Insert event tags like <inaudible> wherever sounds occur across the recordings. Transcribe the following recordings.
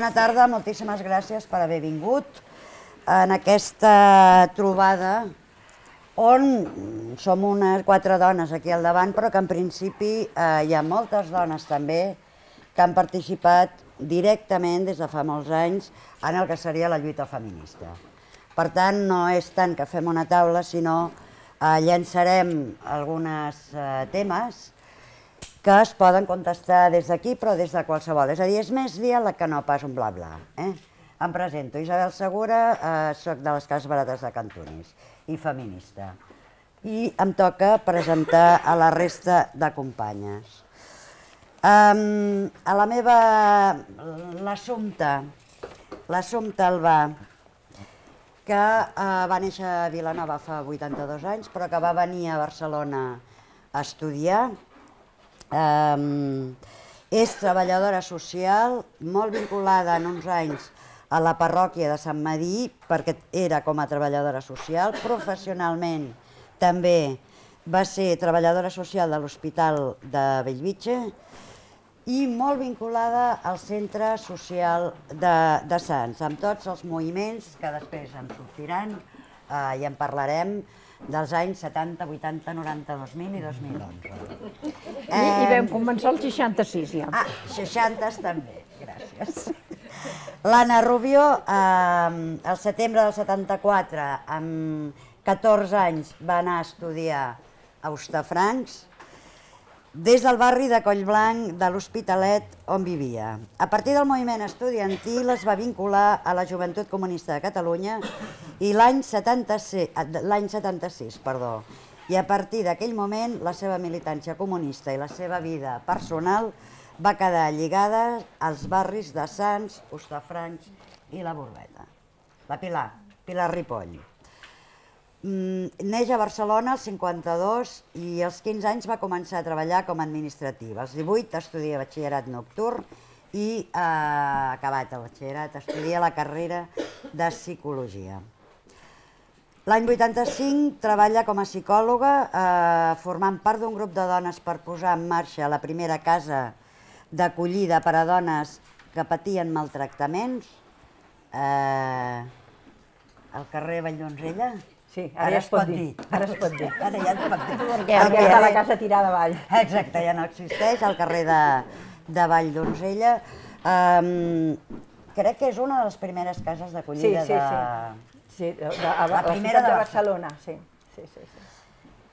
Bona tarda, moltíssimes gràcies per haver vingut en aquesta trobada on som unes quatre dones aquí al davant, però que en principi eh, hi ha moltes dones també que han participat directament des de fa molts anys en el que seria la lluita feminista. Per tant, no és tant que fem una taula, sinó eh, llançarem alguns eh, temes que es poden contestar des d'aquí, però des de qualsevol. És a dir, és més diàleg que no pas un bla bla. Eh? Em presento, Isabel Segura, eh, soc de les Cases Barates de Cantunis i feminista. I em toca presentar a la resta de companyes. Um, a la meva... l'Assumpta, l'Assumpta Albà, que uh, va néixer a Vilanova fa 82 anys, però que va venir a Barcelona a estudiar. Um, és treballadora social, molt vinculada en uns anys a la parròquia de Sant Madí, perquè era com a treballadora social, professionalment també va ser treballadora social de l'Hospital de Bellvitge, i molt vinculada al centre social de, de Sants, amb tots els moviments que després en sortiran eh, i en parlarem dels anys 70, 80, 90, 2000 i 2011. I, I vam començar el 66 ja. Ah, 60 també, gràcies. L'Anna Rubio, eh, al setembre del 74, amb 14 anys, va anar a estudiar a Hostafrancs, des del barri de Collblanc de l'Hospitalet on vivia. A partir del moviment estudiantil es va vincular a la Joventut Comunista de Catalunya i l'any 76, l'any 76, perdó, i a partir d'aquell moment la seva militància comunista i la seva vida personal va quedar lligada als barris de Sants, Hostafrancs i la Borbeta. La Pilar, Pilar Ripoll. Mm, neix a Barcelona als 52 i als 15 anys va començar a treballar com a administrativa. Als 18 estudia batxillerat nocturn i eh, acabat el batxillerat estudia la carrera de psicologia. L'any 85 treballa com a psicòloga eh, formant part d'un grup de dones per posar en marxa la primera casa d'acollida per a dones que patien maltractaments eh, al carrer Valldonzella. Sí, ara, ara ja es pot dir. dir. Ara es pot dir. <laughs> Ara ja es pot dir. Perquè ja està la casa tirada avall. Exacte, ja no existeix, al carrer de, de Vall d'Onzella. Um, crec que és una de les primeres cases d'acollida sí, sí, de... Sí, sí. de, de, a, la, primera de, de Barcelona, sí. sí, sí, sí.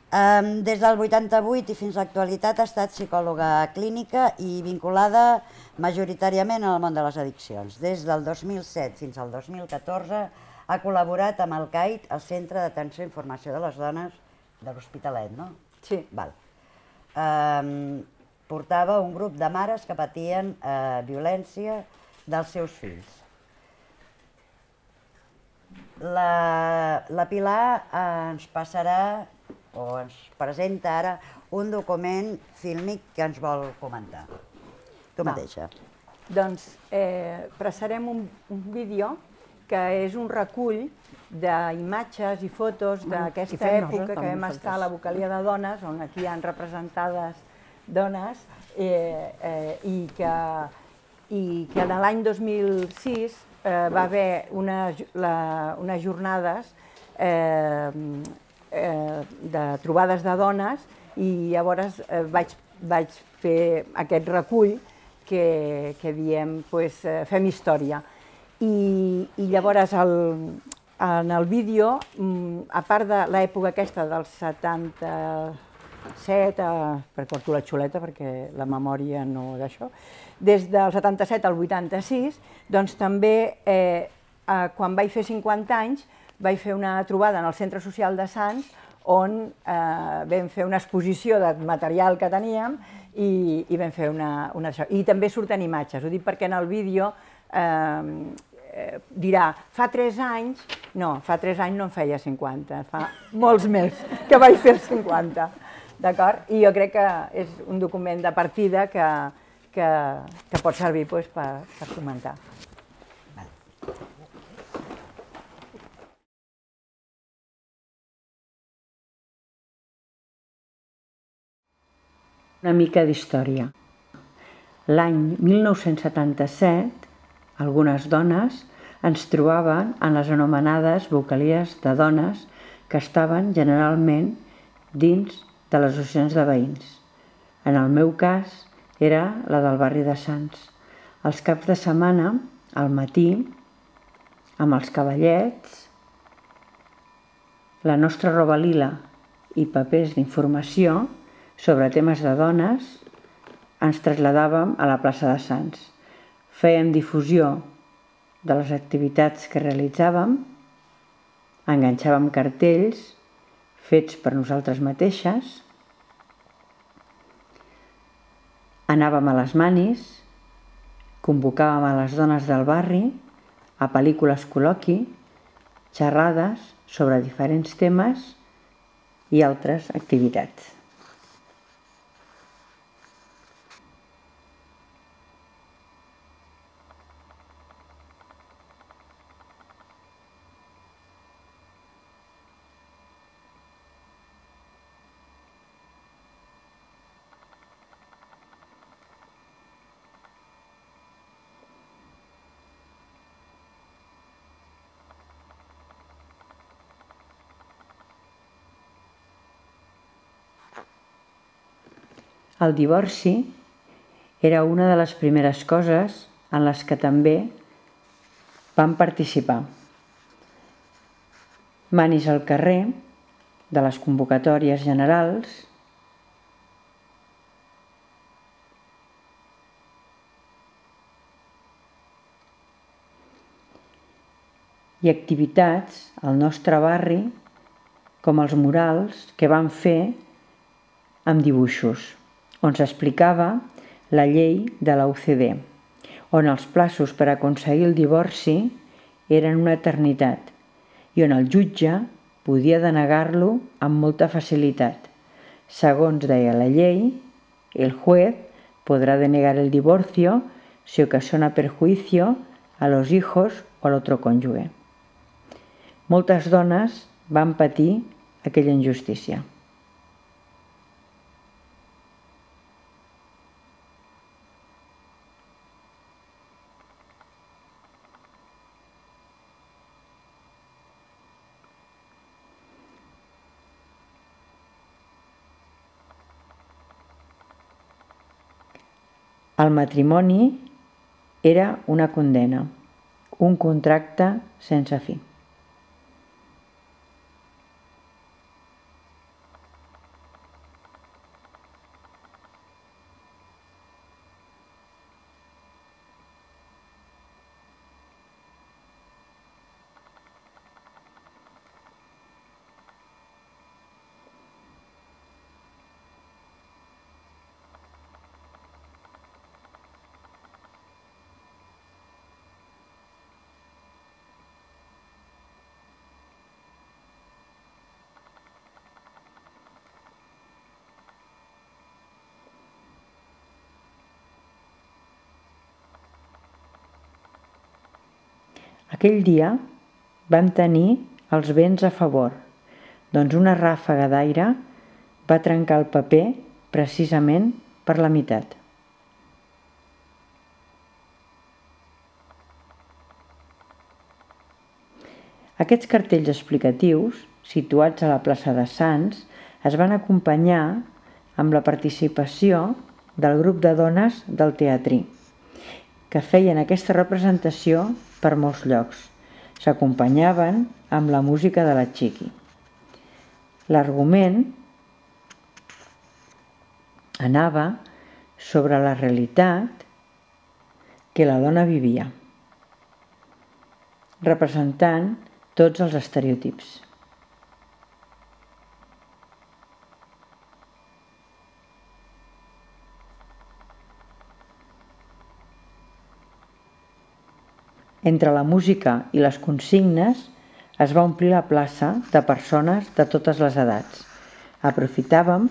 Um, des del 88 i fins a l'actualitat ha estat psicòloga clínica i vinculada majoritàriament al món de les addiccions. Des del 2007 fins al 2014 ha col·laborat amb el CAIT, el Centre d'Atenció i Informació de les Dones de l'Hospitalet, no? Sí. Val. Um, portava un grup de mares que patien uh, violència dels seus fills. La, la Pilar eh, ens passarà o ens presenta ara un document fílmic que ens vol comentar. Tu Va. mateixa. Doncs eh, passarem un, un vídeo que és un recull d'imatges i fotos d'aquesta època que vam estar a la vocalia de dones, on aquí hi han representades dones, eh, eh, i que, i que en l'any 2006 eh, va haver una, la, unes jornades eh, eh, de trobades de dones i llavors eh, vaig, vaig fer aquest recull que, que diem pues, eh, fem història. I, i llavors el, en el vídeo, mm, a part de l'època aquesta del 77, eh, per porto la xuleta perquè la memòria no d'això, des del 77 al 86, doncs també eh, eh, quan vaig fer 50 anys vaig fer una trobada en el Centre Social de Sants on eh, vam fer una exposició de material que teníem i, i vam fer una, una... I també surten imatges, ho dic perquè en el vídeo eh, eh, dirà, fa 3 anys, no, fa 3 anys no en feia 50, fa molts més que vaig fer 50, d'acord? I jo crec que és un document de partida que, que, que pot servir pues, per, per comentar. Una mica d'història. L'any 1977, algunes dones ens trobaven en les anomenades vocalies de dones que estaven generalment dins de les associacions de veïns. En el meu cas, era la del barri de Sants. Els caps de setmana, al matí, amb els cavallets, la nostra roba lila i papers d'informació sobre temes de dones ens traslladàvem a la plaça de Sants. Fèiem difusió de les activitats que realitzàvem, enganxàvem cartells fets per nosaltres mateixes, anàvem a les manis, convocàvem a les dones del barri a pel·lícules col·loqui, xerrades sobre diferents temes i altres activitats. El divorci era una de les primeres coses en les que també vam participar. Manis al carrer, de les convocatòries generals, i activitats al nostre barri com els murals que van fer amb dibuixos on s'explicava la llei de la UCD, on els plaços per aconseguir el divorci eren una eternitat i on el jutge podia denegar-lo amb molta facilitat. Segons deia la llei, el juez podrá denegar el divorcio si ocasiona perjuicio a los hijos o al otro cònjuge. Moltes dones van patir aquella injustícia. El matrimoni era una condena, un contracte sense fi. Aquell dia vam tenir els vents a favor, doncs una ràfaga d'aire va trencar el paper precisament per la meitat. Aquests cartells explicatius, situats a la plaça de Sants, es van acompanyar amb la participació del grup de dones del teatrí, que feien aquesta representació per molts llocs. S'acompanyaven amb la música de la Chiqui. L'argument anava sobre la realitat que la dona vivia, representant tots els estereotips. Entre la música i les consignes es va omplir la plaça de persones de totes les edats. Aprofitàvem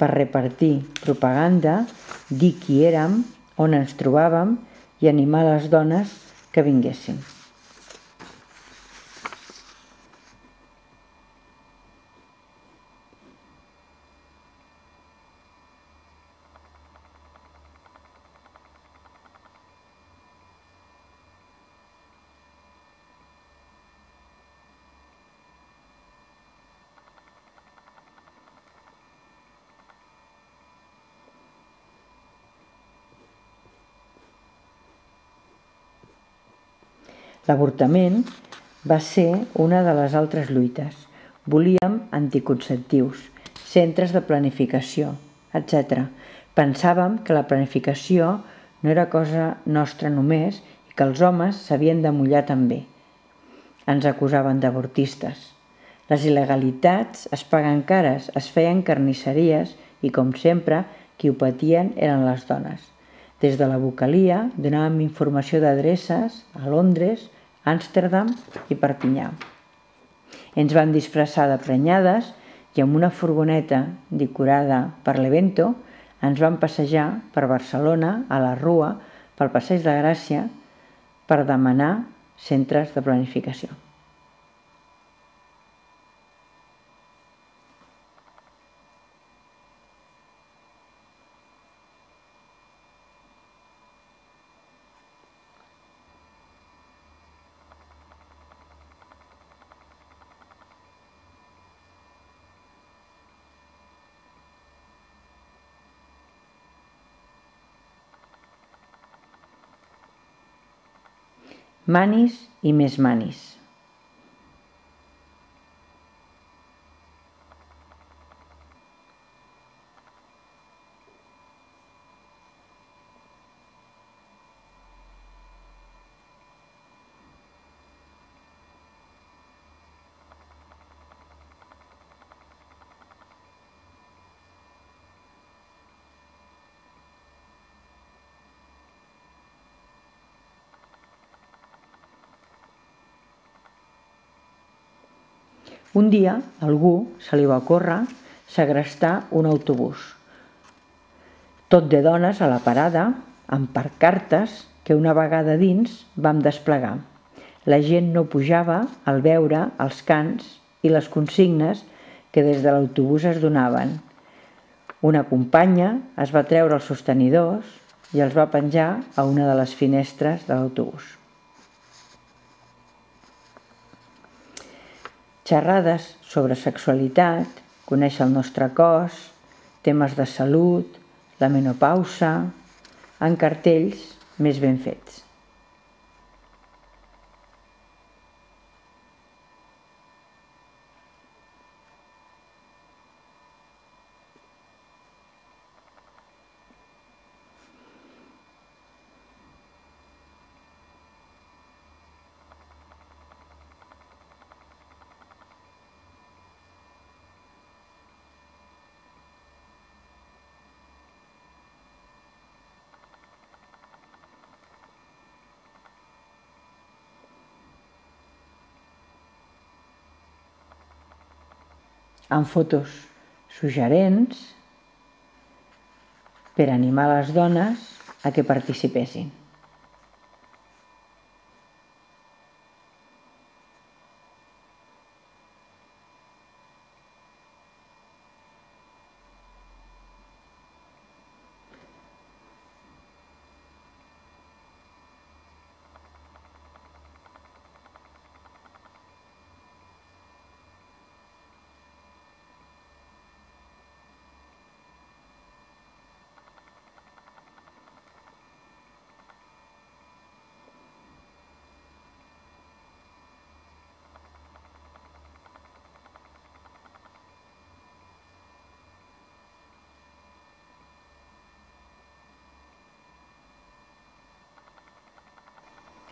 per repartir propaganda, dir qui érem, on ens trobàvem i animar les dones que vinguessin. L'avortament va ser una de les altres lluites. Volíem anticonceptius, centres de planificació, etc. Pensàvem que la planificació no era cosa nostra només i que els homes s'havien de mullar també. Ens acusaven d'avortistes. Les il·legalitats es paguen cares, es feien carnisseries i, com sempre, qui ho patien eren les dones. Des de la vocalia donàvem informació d'adreces a Londres, Amsterdam i Perpinyà. Ens vam disfressar de prenyades i amb una furgoneta decorada per l'evento ens vam passejar per Barcelona, a la Rua, pel Passeig de Gràcia, per demanar centres de planificació. Manis i més Un dia, algú se li va córrer segrestar un autobús. Tot de dones a la parada, amb parcartes que una vegada dins vam desplegar. La gent no pujava al veure els cants i les consignes que des de l'autobús es donaven. Una companya es va treure els sostenidors i els va penjar a una de les finestres de l'autobús. Xerrades sobre sexualitat, conèixer el nostre cos, temes de salut, la menopausa, en cartells més ben fets. Amb fotos suggerents per animar les dones a que participessin.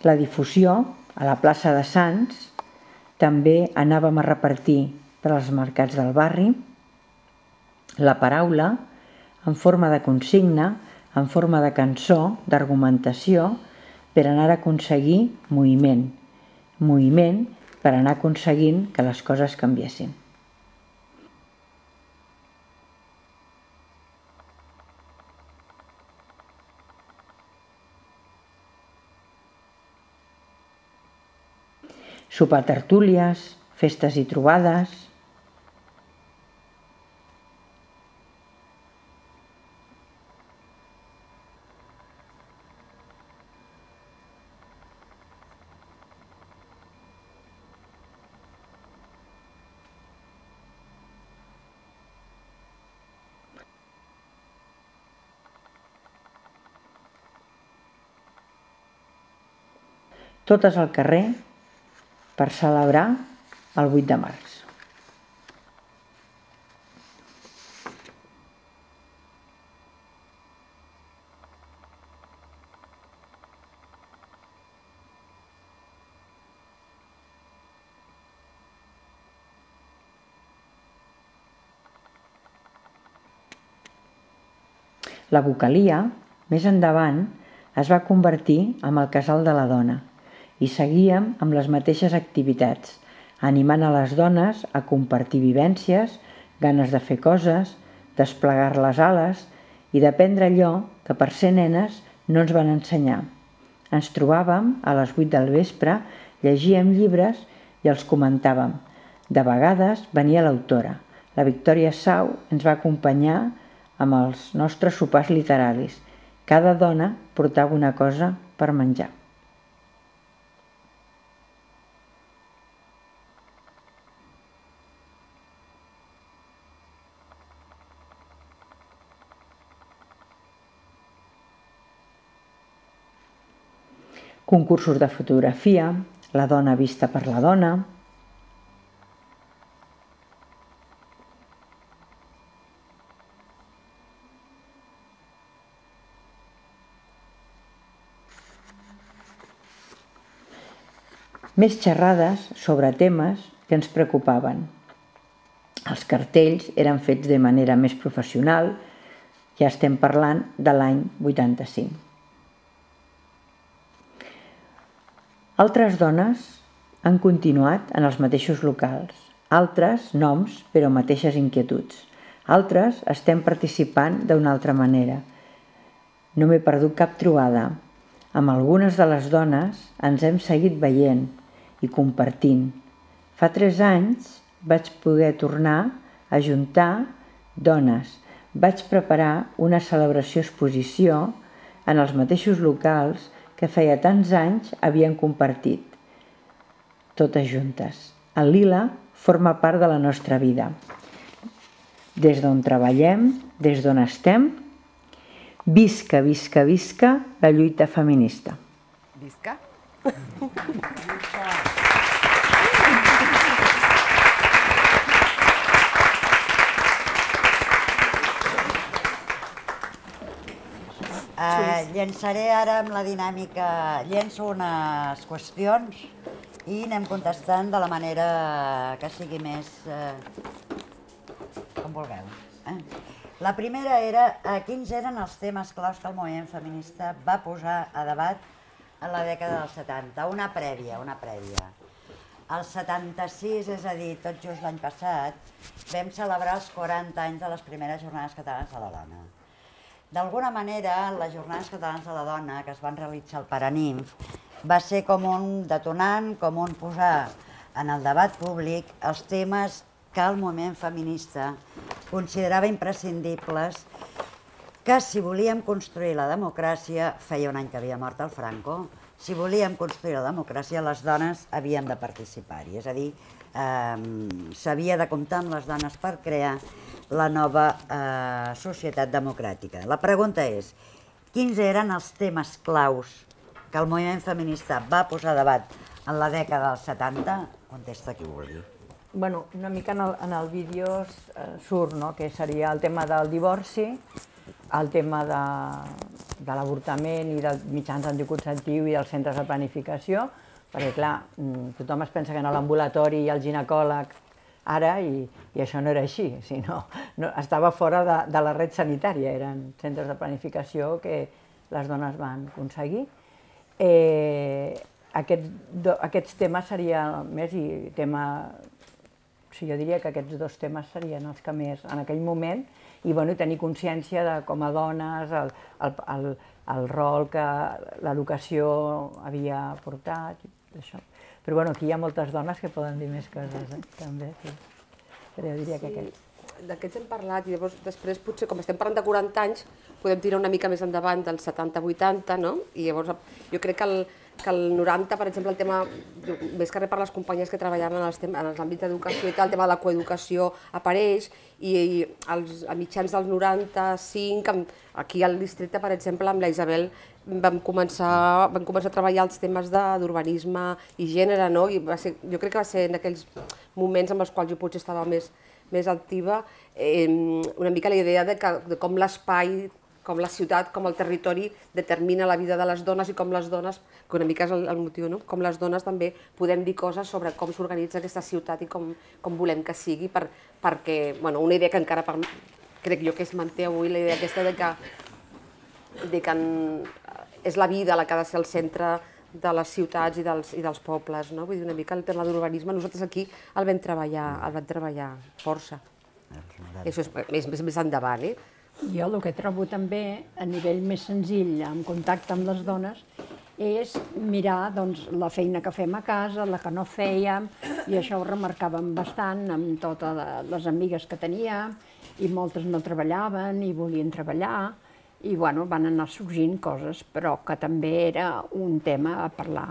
La difusió a la plaça de Sants també anàvem a repartir per als mercats del barri la paraula en forma de consigna, en forma de cançó, d'argumentació, per anar a aconseguir moviment. Moviment per anar aconseguint que les coses canviessin. supertertúlies, festes i trobades. Totes al carrer per celebrar el 8 de març. La vocalia, més endavant, es va convertir en el casal de la dona i seguíem amb les mateixes activitats, animant a les dones a compartir vivències, ganes de fer coses, desplegar les ales i d'aprendre allò que per ser nenes no ens van ensenyar. Ens trobàvem a les 8 del vespre, llegíem llibres i els comentàvem. De vegades venia l'autora. La Victòria Sau ens va acompanyar amb els nostres sopars literaris. Cada dona portava una cosa per menjar. Concursos de fotografia, la dona vista per la dona, més xerrades sobre temes que ens preocupaven. Els cartells eren fets de manera més professional, ja estem parlant de l'any 85. Altres dones han continuat en els mateixos locals, altres noms però mateixes inquietuds. Altres estem participant d'una altra manera. No m'he perdut cap trobada. Amb algunes de les dones ens hem seguit veient, i compartint. Fa tres anys vaig poder tornar a juntar dones. Vaig preparar una celebració exposició en els mateixos locals que feia tants anys havien compartit. Totes juntes. El lila forma part de la nostra vida. Des d'on treballem, des d'on estem, visca, visca, visca la lluita feminista. Visca. Uh, llançaré ara amb la dinàmica, llenço unes qüestions i anem contestant de la manera que sigui més... Uh, com vulgueu. Eh? La primera era uh, quins eren els temes claus que el moviment feminista va posar a debat en la dècada dels 70, una prèvia, una prèvia. El 76, és a dir, tot just l'any passat, vam celebrar els 40 anys de les primeres jornades catalanes de la dona. D'alguna manera, les Jornades Catalans de la Dona, que es van realitzar al Paranimf, va ser com un detonant, com un posar en el debat públic els temes que el moviment feminista considerava imprescindibles que si volíem construir la democràcia, feia un any que havia mort el Franco, si volíem construir la democràcia, les dones havíem de participar-hi. És a dir, eh, s'havia de comptar amb les dones per crear la nova eh, societat democràtica. La pregunta és, quins eren els temes claus que el moviment feminista va posar debat en la dècada dels 70? Contesta qui vulgui. Bueno, una mica en el, en el vídeo eh, surt, no?, que seria el tema del divorci, el tema de, de l'avortament i dels mitjans anticonceptius i dels centres de planificació, perquè clar, mm, tothom es pensa que en l'ambulatori i el ginecòleg ara i, i això no era així, <laughs> sinó no, estava fora de, de la red sanitària, eren centres de planificació que les dones van aconseguir. Eh, aquest, do, aquests temes serien més i tema... O sigui, jo diria que aquests dos temes serien els que més en aquell moment i bueno, tenir consciència de com a dones, el, el, el, el rol que l'educació havia portat, això. Però bueno, aquí hi ha moltes dones que poden dir més coses, eh? també. Sí. Però jo diria sí. que aquest... D'aquests hem parlat i llavors després potser, com estem parlant de 40 anys, podem tirar una mica més endavant dels 70-80, no? I llavors jo crec que el, que el 90, per exemple, el tema, més que res per les companyes que treballaven en els, en els àmbits d'educació i tal, el tema de la coeducació apareix, i, i els, a mitjans dels 95, aquí al districte, per exemple, amb la Isabel, vam començar, vam començar a treballar els temes d'urbanisme i gènere, no? I va ser, jo crec que va ser en aquells moments en els quals jo potser estava més, més activa, eh, una mica la idea de, que, de com l'espai com la ciutat, com el territori determina la vida de les dones i com les dones, que una mica és el, el motiu, no? com les dones també podem dir coses sobre com s'organitza aquesta ciutat i com, com volem que sigui, per, perquè, bueno, una idea que encara per, crec jo que es manté avui, la idea aquesta de que, de que en, és la vida la que ha de ser el centre de les ciutats i dels, i dels pobles, no? Vull dir, una mica el tema d'urbanisme, nosaltres aquí el vam treballar, el vam treballar força. Això és més, més, més endavant, eh? Jo el que trobo també, a nivell més senzill, en contacte amb les dones, és mirar doncs, la feina que fem a casa, la que no fèiem, i això ho remarcàvem bastant amb totes les amigues que teníem, i moltes no treballaven i volien treballar, i bueno, van anar sorgint coses, però que també era un tema a parlar,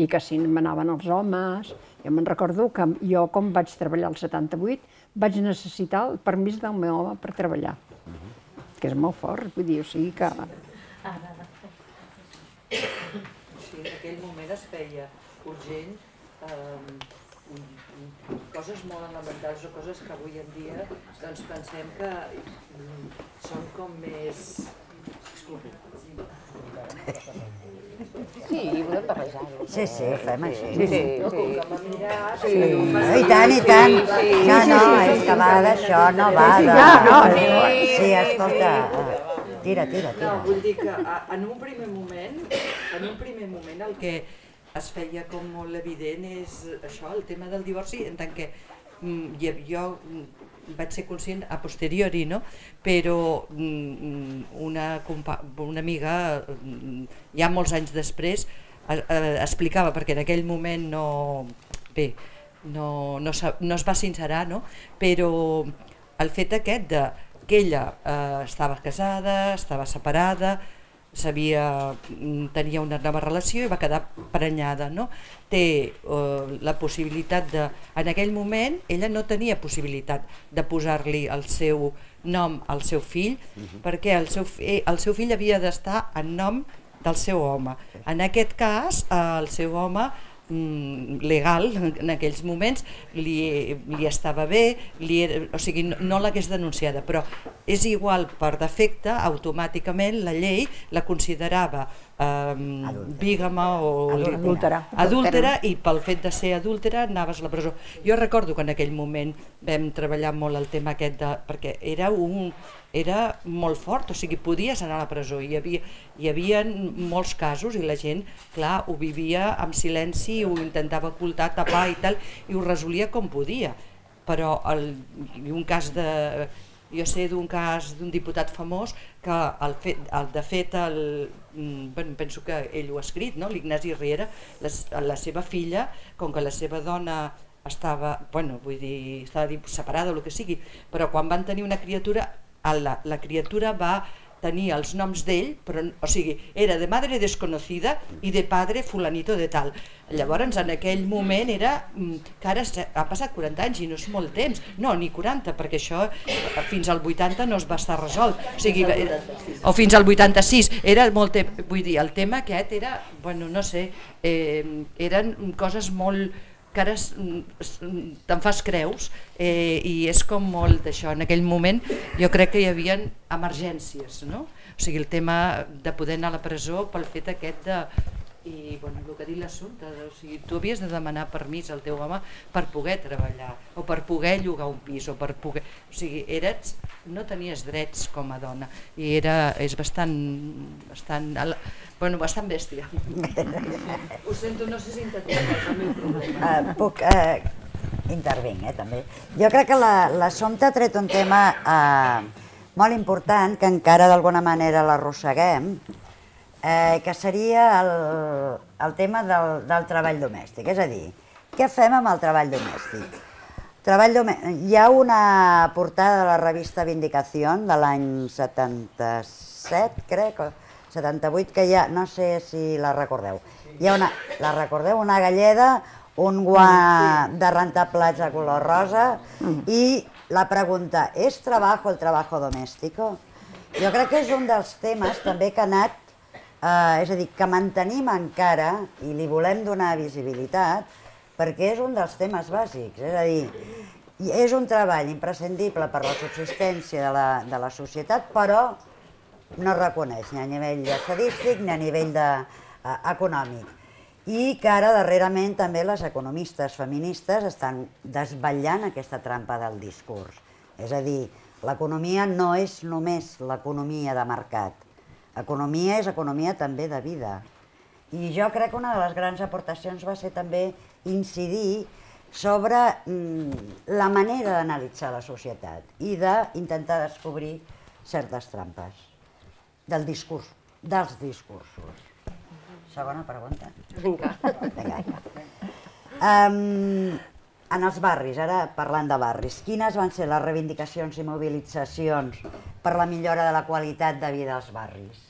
i que si manaven els homes... Jo me'n recordo que jo, com vaig treballar al 78, vaig necessitar el permís del meu home per treballar que és molt fort, vull dir, o sigui que... Sí, en aquell moment es feia urgent eh, coses molt elementals o coses que avui en dia doncs pensem que mm, són com més... Sí, volem barrejar-ho. Sí, sí, fem així. Sí, sí, No, sí. i tant, i tant. No, no, és que va d'això, no va de... no, Sí, escolta, eh, tira, tira, No, tira. vull dir que a- en un primer moment, en un primer moment el que es feia com molt evident és això, el tema del divorci, en tant que mm, jo mm, vaig ser conscient a posteriori, no? però mm, una, una amiga mm, ja molts anys després explicava, perquè en aquell moment no... Bé, no, no, no es va sincerar, no? però el fet aquest de que ella eh, estava casada, estava separada, sabia, mm, tenia una nova relació i va quedar prenyada. No? Té eh, la possibilitat de... En aquell moment ella no tenia possibilitat de posar-li el seu nom al seu fill perquè el seu, fi- el seu fill havia d'estar en nom del seu home. En aquest cas, eh, el seu home legal en aquells moments li, li estava bé, li era, o sigui, no, no l'hagués denunciada, però és igual per defecte, automàticament la llei la considerava um, bígama o Adúltera. adúltera i pel fet de ser adúltera anaves a la presó. Jo recordo que en aquell moment vam treballar molt el tema aquest de, perquè era un era molt fort, o sigui, podies anar a la presó. Hi havia, hi havia molts casos i la gent, clar, ho vivia amb silenci, ho intentava ocultar, tapar i tal, i ho resolia com podia. Però el, un cas de, jo sé d'un cas d'un diputat famós que el fet, el, de fet el, mm, bueno, penso que ell ho ha escrit, no? l'Ignasi Riera, les, la seva filla, com que la seva dona estava, bueno, vull dir, estava separada o el que sigui, però quan van tenir una criatura, la, la criatura va tenir els noms d'ell, però, o sigui, era de madre desconocida i de padre fulanito de tal. Llavors, en aquell moment era, mm, que ara ha passat 40 anys i no és molt temps, no, ni 40, perquè això eh, fins al 80 no es va estar resolt, o sigui, era, o fins al 86, era molt temps, vull dir, el tema aquest era, bueno, no sé, eh, eren coses molt, que ara te'n fas creus eh, i és com molt d'això. En aquell moment jo crec que hi havia emergències, no? O sigui, el tema de poder anar a la presó pel fet aquest de... I bueno, el que ha dit l'assumpte, o sigui, tu havies de demanar permís al teu home per poder treballar o per poder llogar un pis o per poder... O sigui, eres, no tenies drets com a dona i era, és bastant, bastant, bueno, bastant bèstia. <laughs> Ho sento, no sé si el meu problema. Uh, puc, uh, intervinc, eh, també. Jo crec que la, la ha tret un tema uh, molt important, que encara d'alguna manera l'arrosseguem, eh, que seria el, el tema del, del treball domèstic. És a dir, què fem amb el treball domèstic? Treball domèstic. Hi ha una portada de la revista Vindicación de l'any 77, crec, o 78, que ha, no sé si la recordeu, hi ha una, la recordeu, una galleda, un guant de rentar plats de color rosa i la pregunta, és trabajo el trabajo doméstico? Jo crec que és un dels temes també que ha anat, eh, és a dir, que mantenim encara i li volem donar visibilitat perquè és un dels temes bàsics, és a dir, és un treball imprescindible per la subsistència de la, de la societat, però no es reconeix ni a nivell estadístic ni a nivell de, eh, econòmic. I que ara darrerament també les economistes feministes estan desvetllant aquesta trampa del discurs. És a dir, l'economia no és només l'economia de mercat. Economia és economia també de vida. I jo crec que una de les grans aportacions va ser també incidir sobre mm, la manera d'analitzar la societat i d'intentar descobrir certes trampes del discurs, dels discursos. Segona pregunta. Vinga. Vinga. Um, en els barris, ara parlant de barris, quines van ser les reivindicacions i mobilitzacions per la millora de la qualitat de vida als barris?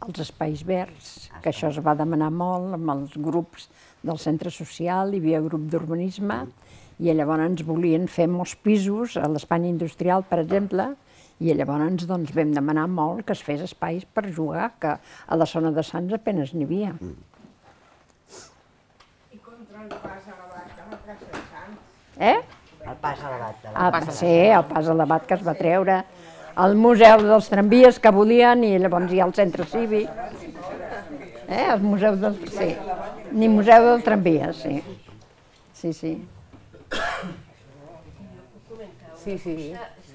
Els espais verds, que això es va demanar molt amb els grups del centre social, hi havia grup d'urbanisme, i llavors ens volien fer molts pisos a l'Espanya industrial, per exemple, i llavors doncs, vam demanar molt que es fes espais per jugar, que a la zona de Sants apenes n'hi havia. I contra el pas a la barca a la plaça de Sants. Eh? El pas elevat de la... Ah, sí, el pas elevat que es va treure, el museu dels tramvies que volien i llavors hi ha el centre cívic. Eh, el museu del... Sí, ni museu del tramvia, sí. Sí, sí. Sí, sí.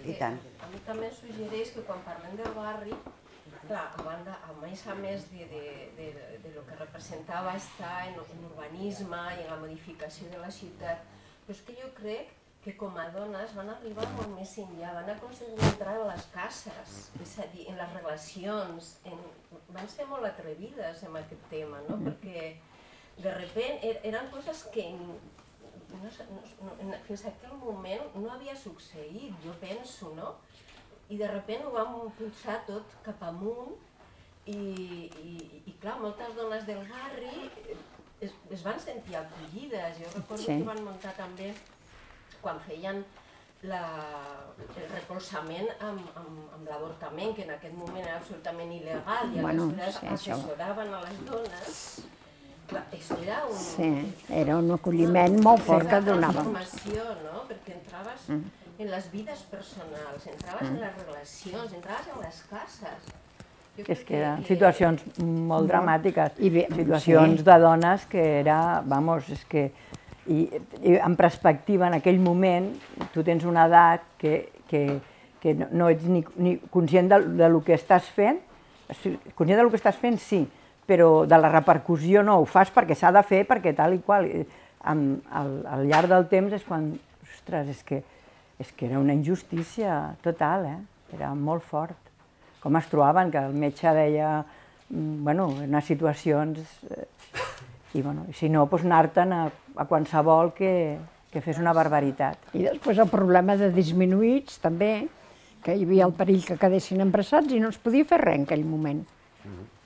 I tant. A mi també suggereix que quan parlem del barri, clar, a, banda, a més a més de, de, de, de lo que representava estar en, en urbanisme i en la modificació de la ciutat, però és que jo crec que com a dones van arribar molt més enllà, van aconseguir entrar a les cases, és a dir, en les relacions, en, van ser molt atrevides en aquest tema, no? perquè de repent er, eren coses que no, no, no, fins a aquell moment no havia succeït, jo penso, no? I de repent ho vam impulsar tot cap amunt i, i, i clar, moltes dones del barri es, es van sentir acollides. Jo recordo Sí. que van muntar també quan feien la, el recolzament amb, amb, amb l'avortament, que en aquest moment era absolutament il·legal, i Bueno, aleshores sí, això. assessoraven a les dones. Clar, això era un, Sí, era un acolliment molt fort que donàvem. transformació, no? Perquè entraves en les vides personals, entraves en les relacions, entraves en les cases. És que eren situacions molt dramàtiques, I bé, situacions sí. de dones que era, vamos, és que, i, i en perspectiva en aquell moment, tu tens una edat que, que, que no, no ets ni, ni conscient de, de lo que estàs fent, conscient de lo que estàs fent sí, però de la repercussió no, ho fas perquè s'ha de fer, perquè tal i qual. Amb, al, al llarg del temps és quan, ostres, és que, és que era una injustícia total, eh? era molt fort com es trobaven, que el metge deia, mm, bueno, en situacions, eh, i bueno, si no, doncs anar-te'n a, a qualsevol que, que fes una barbaritat. I després el problema de disminuïts, també, que hi havia el perill que quedessin embarassats i no es podia fer res en aquell moment.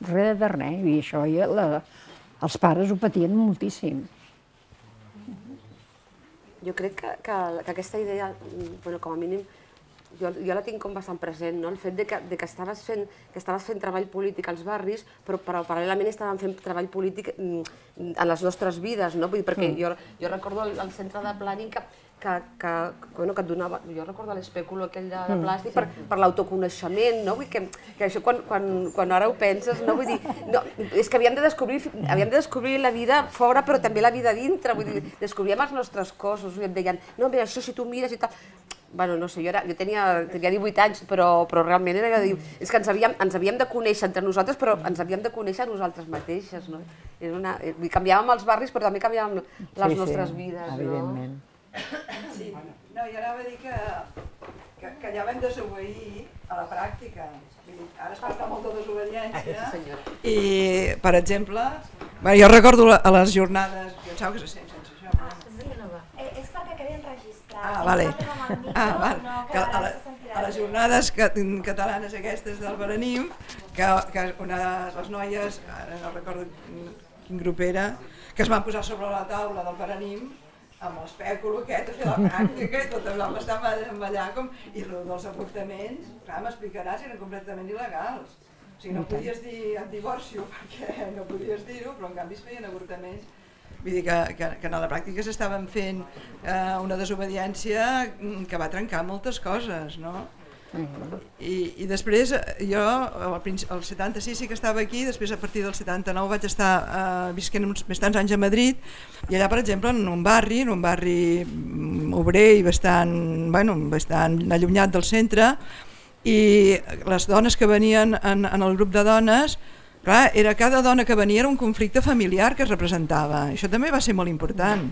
Res de res, i això i la, els pares ho patien moltíssim. Jo crec que, que, que aquesta idea, mm, bueno, com a mínim, jo, jo la tinc com bastant present, no? el fet de que, de que, estaves fent, que estaves fent treball polític als barris, però, però paral·lelament estàvem fent treball polític mm, en les nostres vides, no? Vull dir, perquè jo, jo recordo el, el centre de planning que, que, que, bueno, que et donava, jo recordo l'espèculo aquell de, de plàstic per, per l'autoconeixement, no? Vull dir que, que això quan, quan, quan ara ho penses, no? Vull dir, no, és que havíem de descobrir, havíem de descobrir la vida fora, però també la vida dintre, vull dir, descobríem els nostres cossos, i em deien, no, mira, això si tu mires i tal, bueno, no sé, jo, era, jo tenia, tenia 18 anys, però, però realment era de dir, és que ens havíem, ens havíem de conèixer entre nosaltres, però ens havíem de conèixer nosaltres mateixes, no? És una, eh, canviàvem els barris, però també canviàvem les nostres vides, evidentment. Sí, no, jo anava a dir que, que, que ja vam desobeir a la pràctica. Vull dir, Ara es parla molt de desobediència. senyora. I, per exemple, bueno, jo recordo a les jornades, jo em sembla que se sent sense això, però... Eh, és perquè quedi enregistrat. Ah, vale. amb el Ah, val. no Que a, la, a les jornades catalanes aquestes del Baranim, que, que una de les noies, ara no recordo quin grup era, que es van posar sobre la taula del Baranim amb l'espècul aquest a fer la pràctica i tot vam estar allà com... I el dels avortaments, clar, m'explicaràs, eren completament il·legals. O sigui, no podies dir et divorcio <laughs> perquè no podies dir-ho, però en canvi es feien avortaments. Vull dir que, que, que en la pràctica s'estaven fent eh, una desobediència que va trencar moltes coses, no? I, I després jo al, al 76 sí que estava aquí, després a partir del 79 vaig estar eh, visquent uns, més tants anys a Madrid i allà per exemple en un barri, en un barri mm, obrer i bastant, bueno, bastant allunyat del centre i les dones que venien en, en el grup de dones clar, era cada dona que venia era un conflicte familiar que es representava, això també va ser molt important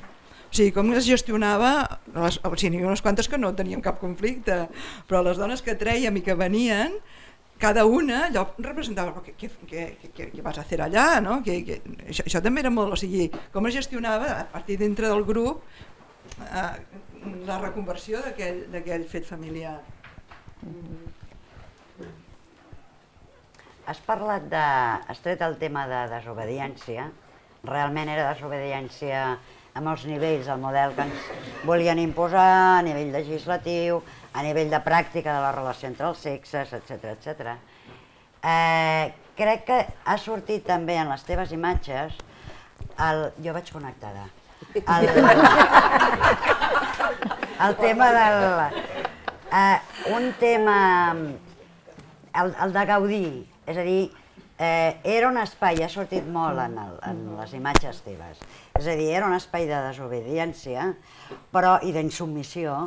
o sigui, com es gestionava, les, o sigui, n'hi havia unes quantes que no teníem cap conflicte, però les dones que treiem i que venien, cada una allò representava què, què, què, què, què vas a fer allà, no? Que, que, això, això també era molt, o sigui, com es gestionava a partir dintre del grup eh, la reconversió d'aquell fet familiar. Has parlat de... has tret el tema de desobediència, realment era desobediència a molts nivells, el model que ens volien imposar a nivell legislatiu, a nivell de pràctica de la relació entre els sexes, etc etc. Eh, crec que ha sortit també en les teves imatges el... Jo vaig connectada. El, el tema del... Eh, un tema... El, el de gaudir, és a dir, eh, era un espai, ha sortit molt en, el, en les imatges teves, és a dir, era un espai de desobediència però, i d'insubmissió,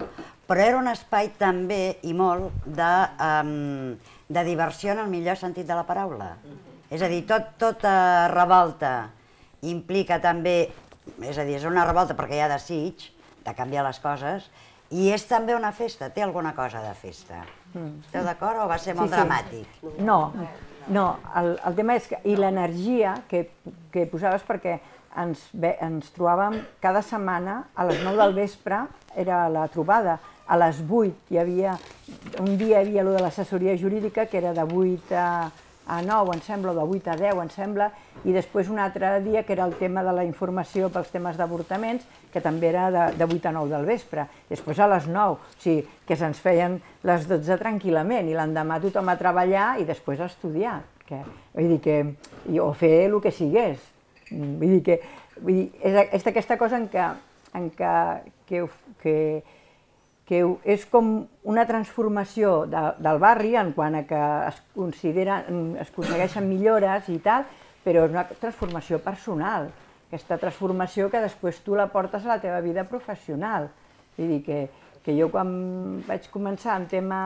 però era un espai també i molt de, um, de diversió en el millor sentit de la paraula. És a dir, tot, tota revolta implica també, és a dir, és una revolta perquè hi ha desig de canviar les coses, i és també una festa, té alguna cosa de festa. Mm. Esteu d'acord o va ser molt sí, sí. dramàtic? No, no, el, el tema és que, i l'energia que, que posaves perquè ens, ve, ens trobàvem cada setmana a les 9 del vespre, era la trobada, a les 8 hi havia, un dia hi havia allò de l'assessoria jurídica que era de 8 a, a 9, em sembla, o de 8 a 10, em sembla, i després un altre dia que era el tema de la informació pels temes d'avortaments, que també era de, de 8 a 9 del vespre. Després a les 9, o sigui, que se'ns feien les 12 tranquil·lament, i l'endemà tothom a treballar i després a estudiar. Que, vull dir que, o fer el que sigués. Vull dir que vull dir, és, és aquesta cosa en què, en què, que, que, que és com una transformació de, del barri en quant a que es, considera, es aconsegueixen millores i tal, però és una transformació personal, aquesta transformació que després tu la portes a la teva vida professional. Vull dir que, que jo quan vaig començar en tema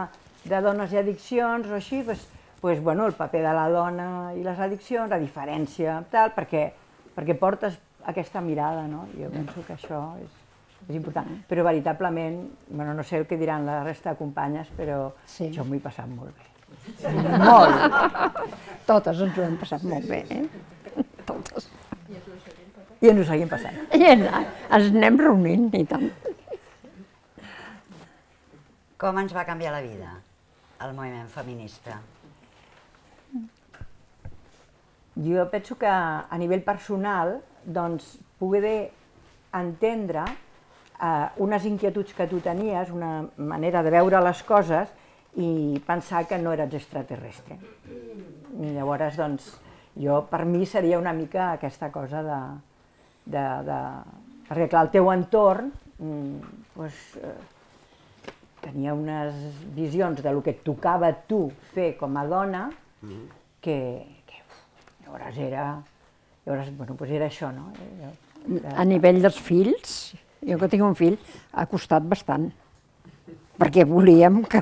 de dones i addiccions o així, pues, pues, bueno, el paper de la dona i les addiccions, la diferència, tal, perquè, perquè portes aquesta mirada, no? Jo penso que això és, és important. Però veritablement, bueno, no sé el que diran la resta de companyes, però sí. jo m'ho he passat molt bé. molt. Totes ens ho hem passat molt bé, eh? Totes. I ens ho seguim passant. I ens, ens anem reunint, i tant. Com ens va canviar la vida, el moviment feminista? Jo penso que a nivell personal, doncs, poder entendre eh, unes inquietuds que tu tenies, una manera de veure les coses i pensar que no eres extraterrestre. I llavors, doncs, jo, per mi seria una mica aquesta cosa de... de, de perquè, clar, el teu entorn mm, doncs, eh, tenia unes visions de lo que et tocava a tu fer com a dona mm-hmm. que, que uf, llavors era... Llavors, bueno, doncs era això, no? A nivell dels fills, jo que tinc un fill, ha costat bastant, perquè volíem que,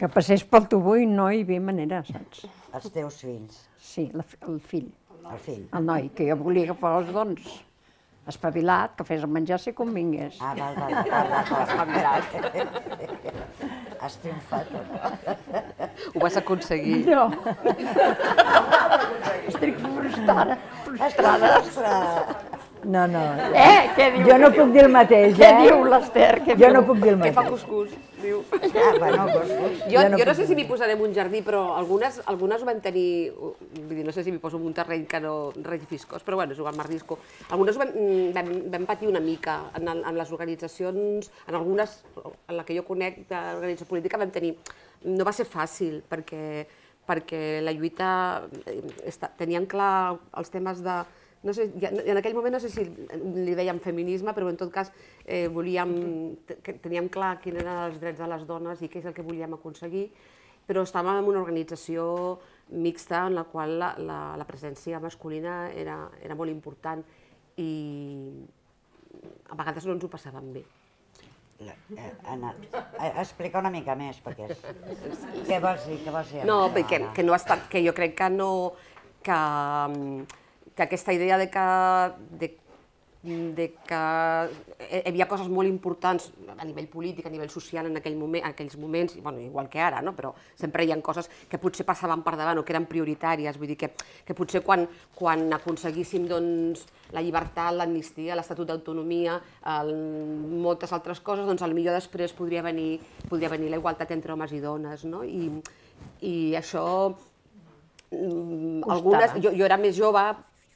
que passés pel tubo i no hi havia manera, saps? Els teus fills? Sí, la, el fill. El fill. El noi, que jo volia que fos, doncs, espavilat, que fes el menjar si convingués. Ah, val, val, val, val, espavilat. Has triomfat, no? Ho vas aconseguir. No. Estic frustrada. Frustrada. frustrada. No, no. Eh, què diu? Jo no puc dir el mateix, Què eh? diu l'Ester? Què Jo no diu? puc dir el Que fa mateix. cuscús, diu. Ah, bueno, doncs. Jo, Jo no jo no sé si m'hi posaré en un jardí, però algunes, algunes ho vam tenir... Vull dir, no sé si m'hi poso en un terreny que no res fiscós, però bueno, és igual, m'arrisco. Algunes ho vam, vam, vam patir una mica. En, el- en les organitzacions, en algunes, en la que jo conec d'organització política, vam tenir... No va ser fàcil, perquè, perquè la lluita... eh, Teníem clar els temes de no sé, ja- en aquell moment no sé si li dèiem feminisme, però en tot cas eh, volíem, te- que teníem clar quins eren els drets de les dones i què és el que volíem aconseguir, però estàvem en una organització mixta en la qual la, la, la presència masculina era, era molt important i a vegades no ens ho passàvem bé. La- eh, Anna, eh, explica una mica més, perquè... És... Què vols dir? Què vols dir? No, perquè Anna? que no ha estat, que jo crec que no, que, que aquesta idea de que, de, de que hi havia coses molt importants a nivell polític, a nivell social en, aquell moment, en aquells moments, i, bueno, igual que ara, no? però sempre hi ha coses que potser passaven per davant o que eren prioritàries, vull dir que, que potser quan, quan aconseguíssim doncs, la llibertat, l'amnistia, l'Estatut d'autonomia, moltes altres coses, doncs millor després podria venir, podria venir la igualtat entre homes i dones, no? I, i això mm, algunes, jo, jo era més jove,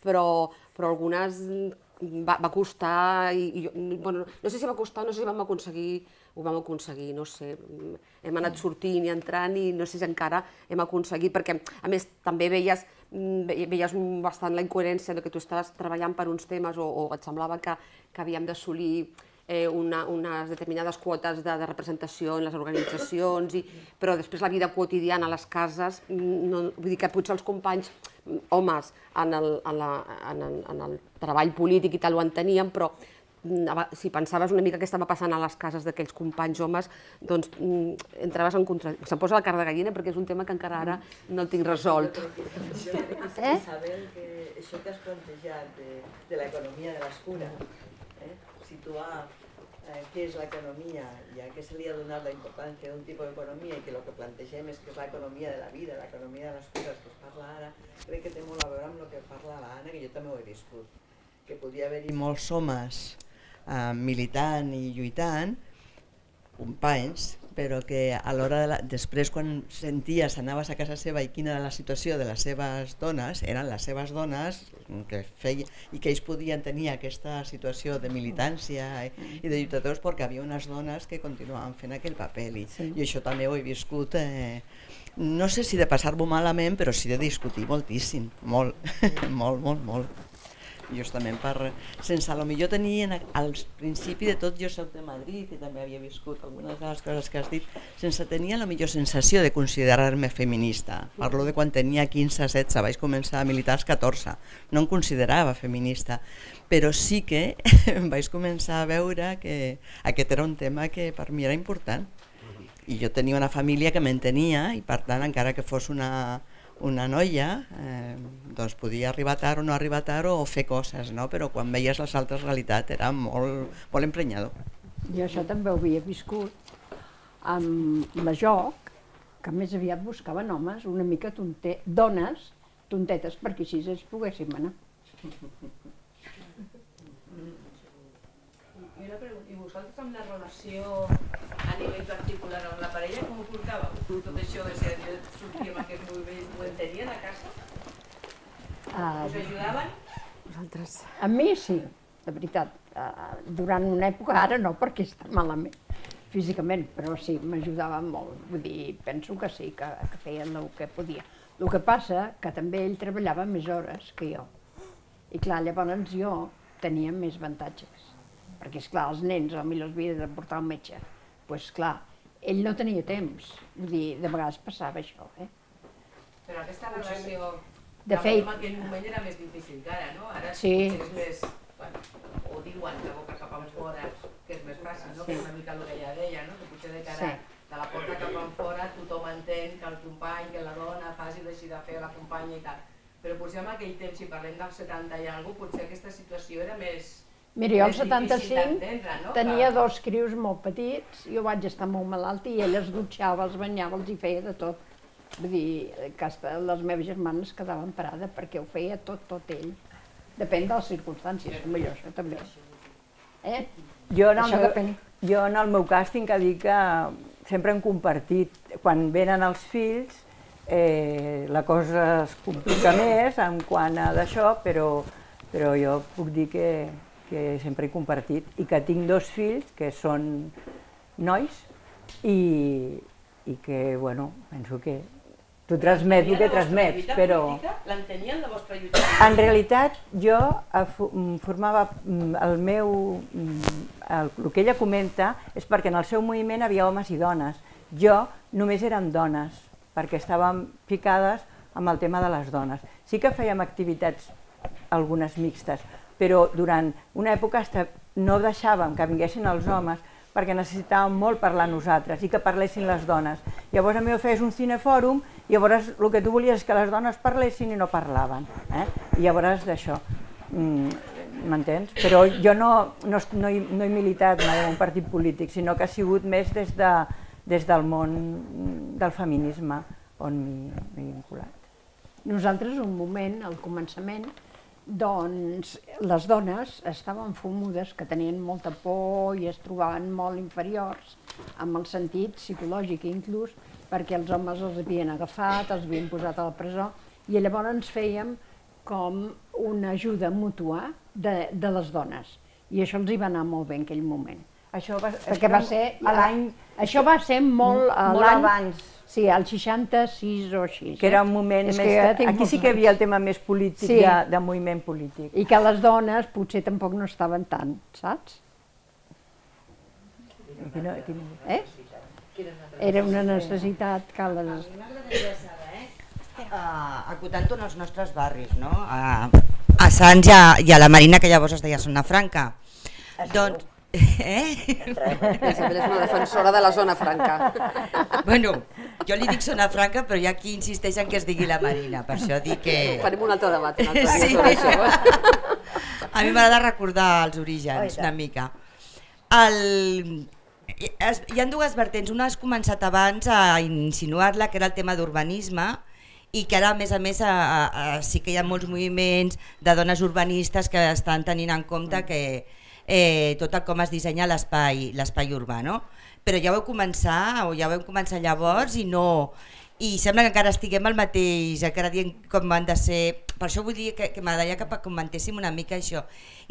però, però algunes va, va costar, i, i bueno, no sé si va costar, no sé si vam aconseguir, ho vam aconseguir, no sé, hem anat sortint i entrant i no sé si encara hem aconseguit, perquè a més també veies, ve- veies bastant la incoherència de que tu estaves treballant per uns temes o, o et semblava que, que havíem d'assolir eh, una, unes determinades quotes de, de representació en les organitzacions, i, però després la vida quotidiana a les cases, mm, no, vull dir que potser els companys, homes, en el, en, la, en, el, en el treball polític i tal ho entenien, però mm, si pensaves una mica què estava passant a les cases d'aquells companys homes, doncs mm, entraves en contra... Se'm posa la cara de gallina perquè és un tema que encara ara no el tinc resolt. Eh? Isabel, que això que has plantejat de, de l'economia de les cures, eh? situar què és l'economia? I a què se li ha donat la importància d'un tipus d'economia? I que el que plantegem és que és l'economia de la vida, l'economia de les cures que es parla ara, crec que té molt a veure amb el que parla l'Anna, que jo també ho he viscut, que podia haver-hi molts homes eh, militant i lluitant, companys, però que a l'hora de la... després quan senties, anaves a casa seva i quina era la situació de les seves dones, eren les seves dones que feia, i que ells podien tenir aquesta situació de militància i, i de lluitadors perquè havia unes dones que continuaven fent aquell paper i, sí. i això també ho he viscut eh, no sé si de passar-m'ho malament però sí de discutir moltíssim molt, <laughs> molt, molt, molt i justament per, sense lo millor tenir en, al principi de tot jo soc de Madrid i també havia viscut algunes de les coses que has dit sense tenir a lo millor sensació de considerar-me feminista. Parlo de quan tenia 15-16 vaig començar a militar als 14 no em considerava feminista però sí que <laughs> vaig començar a veure que aquest era un tema que per mi era important. I jo tenia una família que m'entenia i per tant encara que fos una, una noia eh, doncs podia arribar tard o no arribar tard o fer coses, no? però quan veies les altres realitats era molt, molt emprenyador. Jo això també ho havia viscut amb la Joc, que més aviat buscaven homes una mica tonte... dones tontetes perquè així ens poguéssim anar. I una pregunta, i vosaltres amb la relació a nivell particular amb la parella, com ho portàveu? Tot això de ser, sortir amb aquest moviment, ho entenien a casa? Uh, Us ajudaven? Vosaltres... a mi sí, de veritat. Uh, durant una època, ara no, perquè està malament físicament, però sí, m'ajudava molt. Vull dir, penso que sí, que, que feien el que podia. El que passa que també ell treballava més hores que jo. I clar, llavors jo tenia més avantatges. Perquè, és clar els nens a mi els havia de portar al metge. Doncs, pues, clar, ell no tenia temps. Vull dir, de vegades passava això, eh? Però aquesta relació De fet- en aquell moment era més difícil que ara, no? Ara Sí. és més, bueno, ho diuen de boca cap enfora, que és més fàcil, no? Sí. Que és una mica el que ella deia, no? Que potser de cara Sí. de la porta cap enfora tothom entén que el company, que la dona faci deixi de fer la companya i tal. Però potser en aquell temps, si parlem dels 70 i alguna cosa, potser aquesta situació era més... Mira, jo al més difícil 75 d'entendre, no? tenia dos crios molt petits, jo vaig estar molt malalta i ell es dutxava, els banyava, els hi feia de tot. Vull dir, que les meves germanes quedaven parades perquè ho feia tot, tot ell. Depèn de les circumstàncies, millor això també. Eh? Jo en, el Això meu, depèn. jo en el meu cas tinc que dir que sempre hem compartit. Quan venen els fills, eh, la cosa es complica més en quant a d'això, però, però jo puc dir que, que sempre he compartit i que tinc dos fills que són nois i, i que, bueno, penso que tu transmets el que transmets, però... L'entenien la vostra lluita En realitat, jo eh, mm, formava mm, el meu... mm, El, el que ella comenta és perquè en el seu moviment havia homes i dones. Jo només érem dones, perquè estàvem ficades amb el tema de les dones. Sí que fèiem activitats, algunes mixtes, però durant una època no deixàvem que vinguessin els homes perquè necessitàvem molt parlar nosaltres i que parlessin les dones. Llavors a mi feies un cinefòrum i llavors el que tu volies és que les dones parlessin i no parlaven. Eh? I llavors d'això, mm, m'entens? Però jo no, no, no, he, no he militat mai en un partit polític, sinó que ha sigut més des, de, des del món del feminisme on m'he vinculat. Nosaltres, un moment, al començament, doncs les dones estaven fumudes, que tenien molta por i es trobaven molt inferiors, amb el sentit psicològic inclús, perquè els homes els havien agafat, els havien posat a la presó, i llavors ens fèiem com una ajuda mútua de, de les dones. I això els hi va anar molt bé en aquell moment. Això va, Perquè va ser a l'any... Això va ser molt, molt abans. Sí, al 66 o així. que era eh? un moment És més... que Aquí sí que hi havia el tema més polític, Sí. de, de moviment polític. I que les dones potser tampoc no estaven tant, saps? Aquí no, aquí no. Eh? Era una necessitat que les... M'agradaria saber, uh, acotant-ho els nostres barris, no? A, a Sants i a, i a la Marina, que llavors es deia Zona Franca. Doncs, <laughs> eh? Isabel és una defensora de la zona franca. bueno, jo li dic Zona Franca, però hi ha qui insisteix en que es digui la Marina, per això dic que... Farem un altre debat, un altre dia Sí. això. <laughs> A mi m'agrada recordar els orígens una mica. El... es- Hi ha dues vertents. Una has començat abans a insinuar-la, que era el tema d'urbanisme, i que ara, a més a més, a, a, a, sí que hi ha molts moviments de dones urbanistes que estan tenint en compte que eh, tot el com es dissenya l'espai urbà, no? Però ja vau començar, o ja vam començar llavors i no... I sembla que encara estiguem al mateix, encara dient com han de ser... Per això vull dir que, que m'agradaria que comentéssim una mica això.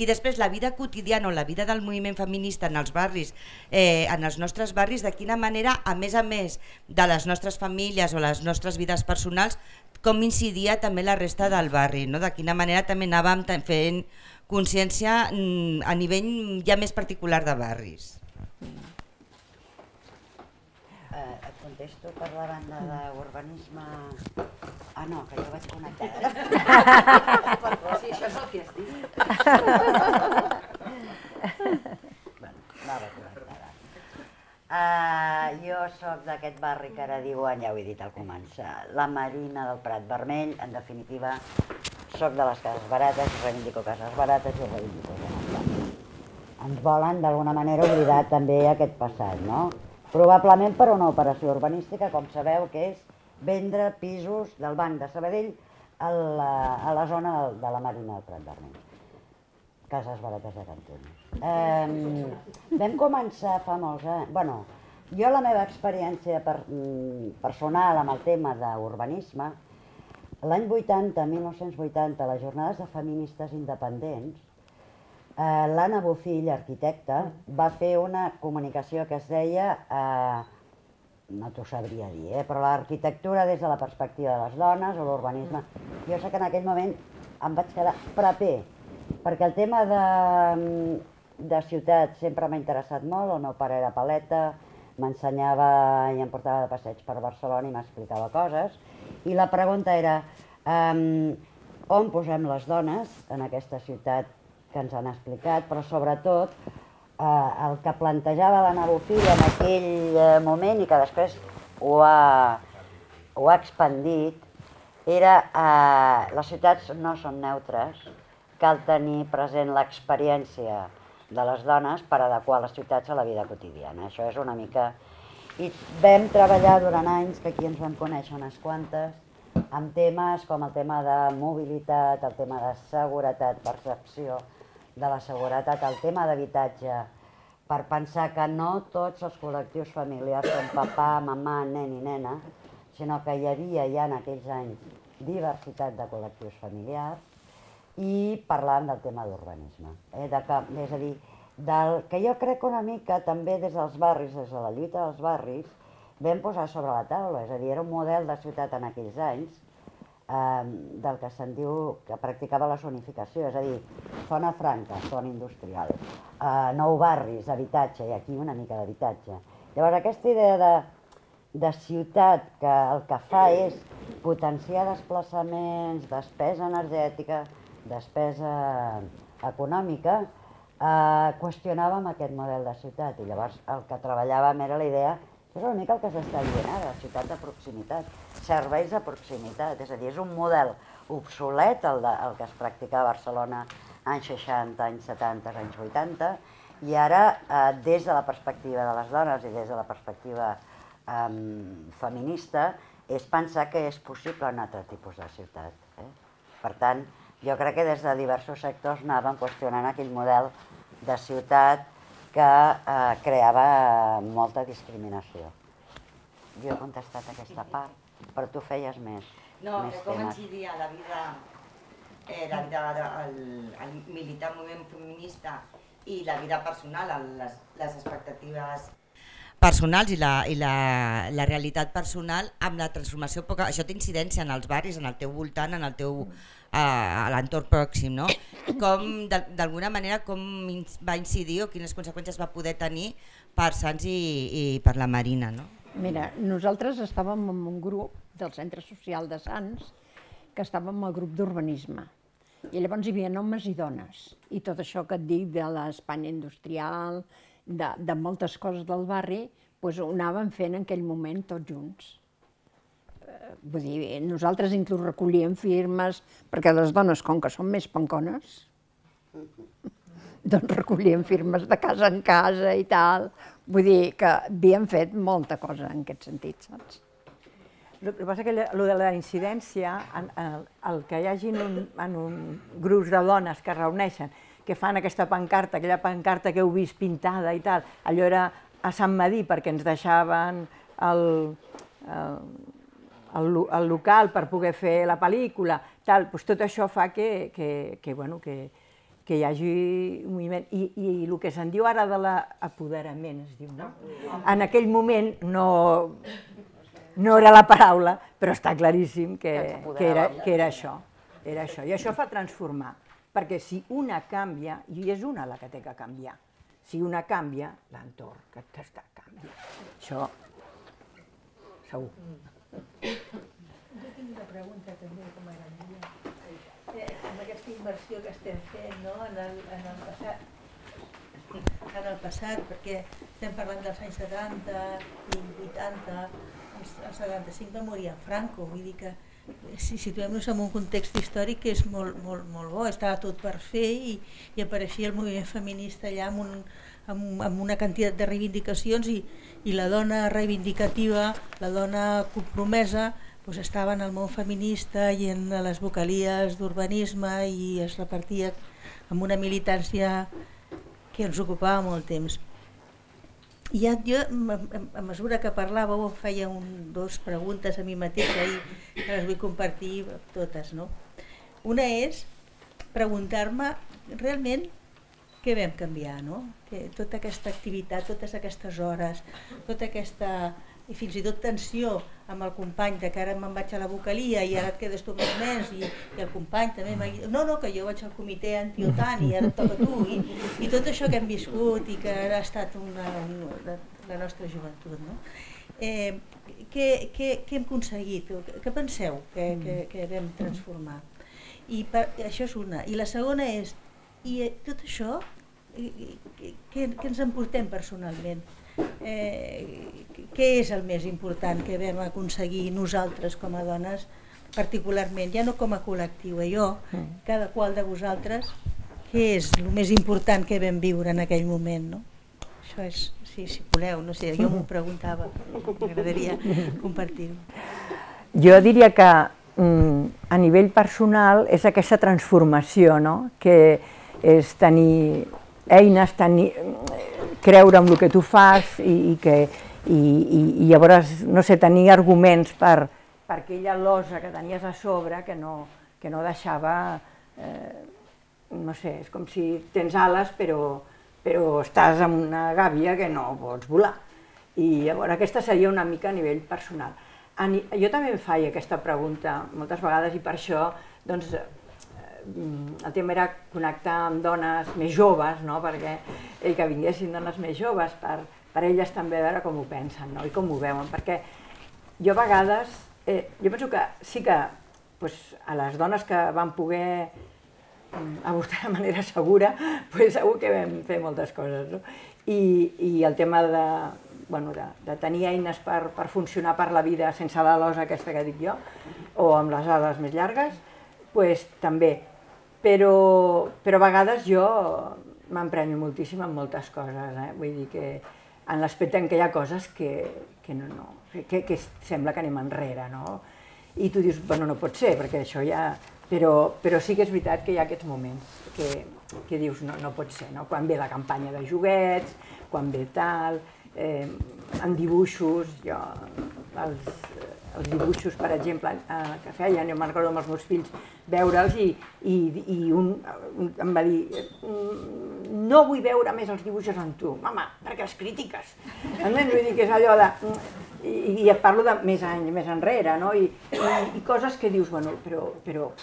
I després la vida quotidiana o la vida del moviment feminista en els barris, eh, en els nostres barris, de quina manera, a més a més de les nostres famílies o les nostres vides personals, com incidia també la resta del barri, no? de quina manera també anàvem fent consciència mm, a nivell ja més particular de barris. Eh, et contesto per la banda d'urbanisme... Ah, no, que jo vaig connectar. Sí, <laughs> això és el que has dit. bueno, anava connectada. Uh, jo sóc d'aquest barri que ara diuen, ja ho he dit al començar, la Marina del Prat Vermell, en definitiva, sóc de les cases barates, reivindico cases barates i reivindico gent blanca. Ens volen d'alguna manera oblidar també aquest passat, no? Probablement per una operació urbanística, com sabeu, que és vendre pisos del Banc de Sabadell a la, a la zona de la Marina del Prat Vermell. Cases barates de Cantunes. Eh, vam començar fa molts anys... Bueno, jo la meva experiència per, mm, personal amb el tema d'urbanisme, l'any 80, 1980, a les jornades de feministes independents, eh, l'Anna Bofill, arquitecta, va fer una comunicació que es deia, eh, no t'ho sabria dir, eh, però l'arquitectura des de la perspectiva de les dones o l'urbanisme. Jo sé que en aquell moment em vaig quedar prepé, perquè el tema de, de ciutat sempre m'ha interessat molt, el meu pare era paleta, m'ensenyava i em portava de passeig per Barcelona i m'explicava coses, i la pregunta era um, on posem les dones en aquesta ciutat que ens han explicat, però sobretot eh, el que plantejava l'Anna Bofill en aquell eh, moment i que després ho ha, ho ha expandit, era eh, les ciutats no són neutres, cal tenir present l'experiència de les dones per adequar les ciutats a la vida quotidiana. Això és una mica... I vam treballar durant anys, que aquí ens vam conèixer unes quantes, amb temes com el tema de mobilitat, el tema de seguretat, percepció de la seguretat, el tema d'habitatge, per pensar que no tots els col·lectius familiars són papà, mamà, nen i nena, sinó que hi havia ja en aquells anys diversitat de col·lectius familiars i parlàvem del tema d'urbanisme. Eh? De és a dir, del que jo crec una mica també des dels barris, des de la lluita dels barris, vam posar sobre la taula, és a dir, era un model de ciutat en aquells anys eh, del que se'n diu que practicava la zonificació, és a dir, zona franca, zona industrial, eh, nou barris, habitatge, i aquí una mica d'habitatge. Llavors aquesta idea de, de ciutat que el que fa és potenciar desplaçaments, despesa energètica, despesa econòmica, eh, qüestionàvem aquest model de ciutat i llavors el que treballàvem era la idea és una mica el que s'està dient ara, ciutat de proximitat, serveis de proximitat, és a dir, és un model obsolet el, de, el que es practica a Barcelona anys 60, anys 70, anys 80, i ara, eh, des de la perspectiva de les dones i des de la perspectiva eh, feminista, és pensar que és possible un altre tipus de ciutat. Eh? Per tant, jo crec que des de diversos sectors anàvem qüestionant aquell model de ciutat que eh, creava molta discriminació. Jo he contestat aquesta part, però tu feies més. No, més com temes. incidia la vida, eh, la vida el, el militar moviment feminista i la vida personal, les, les expectatives personals i, la, i la, la realitat personal amb la transformació, poca, això té incidència en els barris, en el teu voltant, en el teu eh, a l'entorn pròxim, no? Com, d'alguna manera, com va incidir o quines conseqüències va poder tenir per Sants i, i per la Marina, no? Mira, nosaltres estàvem en un grup del Centre Social de Sants, que estàvem al grup d'urbanisme. I llavors hi havia homes i dones. I tot això que et dic de l'Espanya industrial, de, de moltes coses del barri, doncs ho anàvem fent en aquell moment tots junts. Vull dir, nosaltres inclús recollíem firmes, perquè les dones, com que són més pancones, doncs recollíem firmes de casa en casa i tal. Vull dir que havíem fet molta cosa en aquest sentit, saps? El que passa que el de la incidència, en, el, el que hi hagi en un, en un grups de dones que reuneixen, que fan aquesta pancarta, aquella pancarta que heu vist pintada i tal, allò era a Sant Madí perquè ens deixaven el, el, el, el local per poder fer la pel·lícula, tal, doncs tot això fa que, que, que, bueno, que, que hi hagi un moviment. I, i el que se'n diu ara de l'apoderament, es diu, no? En aquell moment no, no era la paraula, però està claríssim que, que, era, que era això. Era això. I això fa transformar. Perquè si una canvia, i és una la que té que canviar, si una canvia, l'entorn que t'està canviant. Això, segur. Jo tinc una pregunta també que m'agradaria. Eh, amb aquesta inversió que estem fent no, en, el, en el passat, en el passat, perquè estem parlant dels anys 70 i 80, el 75 va morir en Franco, vull dir que si situem-nos en un context històric que és molt, molt, molt bo, estava tot per fer i, i apareixia el moviment feminista allà amb, un, amb, amb una quantitat de reivindicacions i, i la dona reivindicativa, la dona compromesa, doncs estava en el món feminista i en les vocalies d'urbanisme i es repartia amb una militància que ens ocupava molt temps. I ja, jo, a, mesura que parlàveu, feia un, dos preguntes a mi mateixa i que les vull compartir totes. No? Una és preguntar-me realment què vam canviar, no? Que tota aquesta activitat, totes aquestes hores, tota aquesta i fins i tot tensió amb el company de que ara me'n vaig a la vocalia i ara et quedes tu amb els nens i, i el company també m'ha dit no, no, que jo vaig al comitè anti-OTAN i ara et toca tu i, i tot això que hem viscut i que ha estat una, una, la, nostra joventut no? eh, què, què, què hem aconseguit? Què, penseu que, que, que vam transformar? I per, això és una. I la segona és, i eh, tot això, què, què ens emportem personalment? Eh, què és el més important que vam aconseguir nosaltres com a dones, particularment, ja no com a col·lectiu, eh, jo, cada qual de vosaltres, què és el més important que vam viure en aquell moment, no? Això és, sí, si voleu, no sé, jo m'ho preguntava, m'agradaria compartir-ho. Jo diria que mm, a nivell personal és aquesta transformació, no? que és tenir eines, tenir, creure en el que tu fas i, i que i, i, i llavors, no sé, tenir arguments per, per aquella losa que tenies a sobre que no, que no deixava, eh, no sé, és com si tens ales però, però estàs en una gàbia que no pots volar. I llavors aquesta seria una mica a nivell personal. A ni, jo també em faig aquesta pregunta moltes vegades i per això doncs, el tema era connectar amb dones més joves, no? perquè i que vinguessin dones més joves per, per elles també veure com ho pensen no? i com ho veuen, perquè jo a vegades, eh, jo penso que sí que pues, a les dones que van poder mm, avortar de manera segura, pues, segur que vam fer moltes coses. No? I, I el tema de, bueno, de, de tenir eines per, per funcionar per la vida sense la losa aquesta que dic jo, o amb les ales més llargues, pues, també però, però a vegades jo m'empremio moltíssim en moltes coses, eh? vull dir que en l'aspecte en què hi ha coses que, que, no, no, que, que sembla que anem enrere, no? I tu dius, bueno, no pot ser, perquè això ja... Però, però sí que és veritat que hi ha aquests moments que, que dius, no, no pot ser, no? Quan ve la campanya de joguets, quan ve tal, eh, en dibuixos, jo, els, els dibuixos, per exemple, eh, que feien, jo me'n recordo amb els meus fills, veure'ls i, i, i un, un em va dir mm, no vull veure més els dibuixos amb tu, mama, perquè els crítiques. Entens? Vull dir que és allò de... I, i et parlo de més anys, més enrere, no? I, i, i coses que dius, bueno, però, però